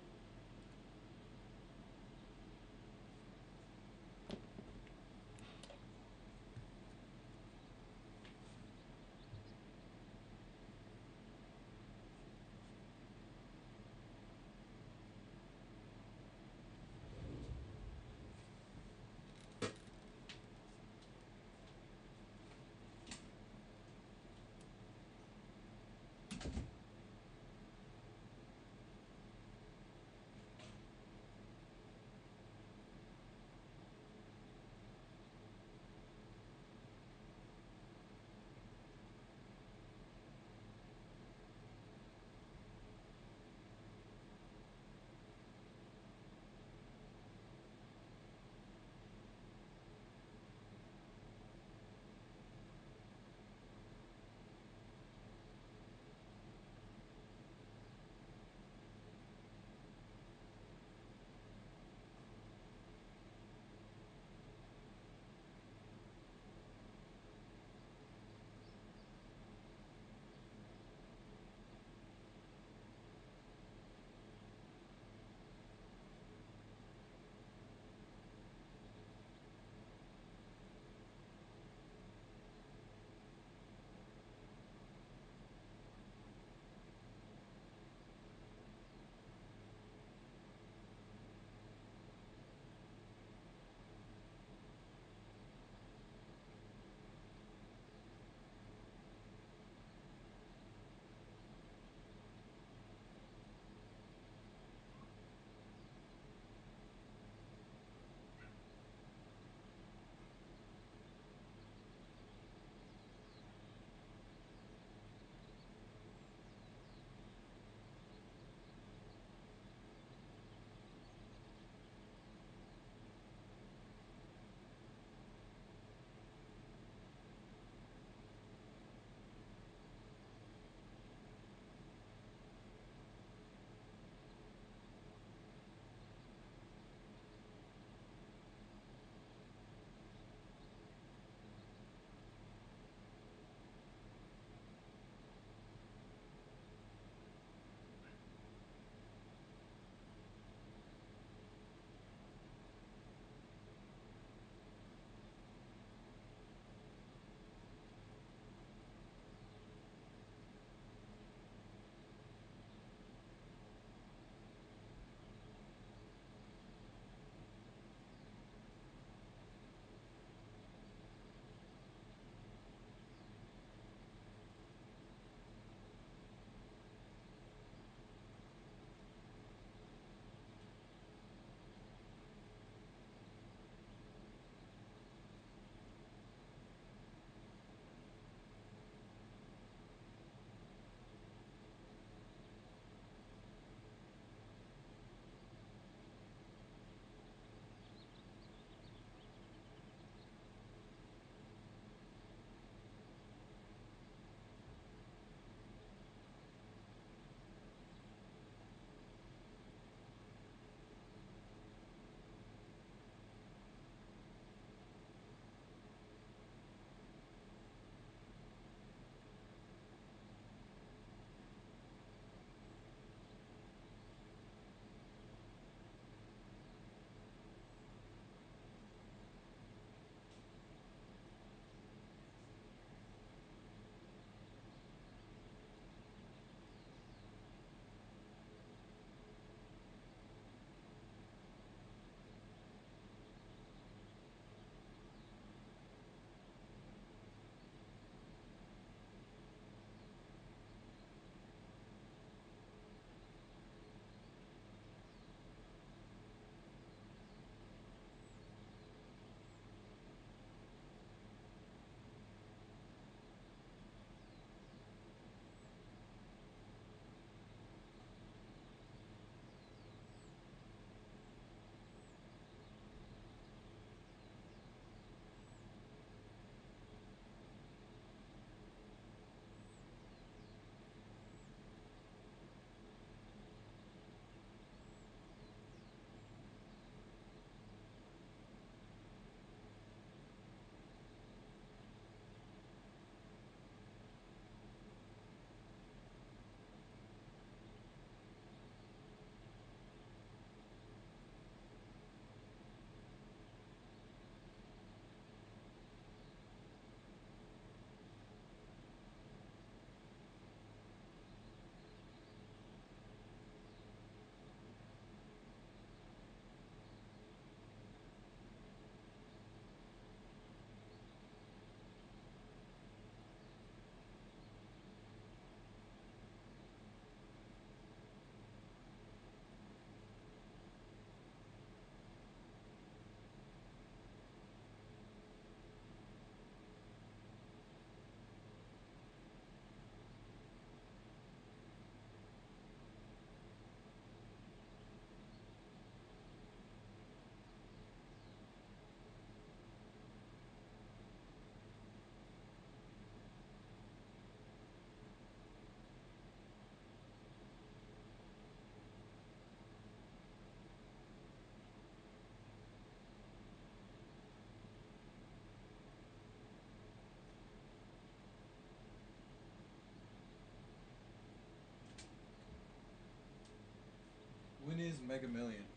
Mega Million?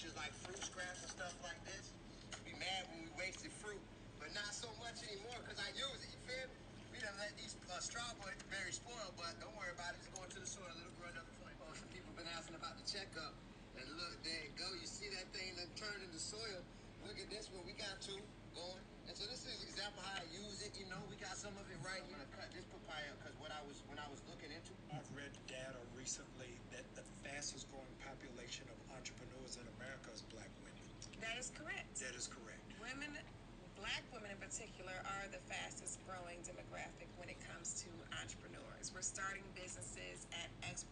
Which is like fruit scraps and stuff like this. Be mad when we wasted fruit, but not so much anymore because I use it. You feel me? We done let these uh, strawberries spoil, but don't worry about it. It's going to the soil. It'll grow another plant. Oh, some people been asking about the checkup. And look, there you go. You see that thing that turned into soil. Look at this one. We got two going. And so this is example how I use it. You know, we got some of it right here. I'm gonna cut this papaya because what I was when I was looking into. I've read data recently that the fastest growing population of entrepreneurs in America is black women. That is correct. That is correct. Women, black women in particular, are the fastest growing demographic when it comes to entrepreneurs. We're starting businesses at exponential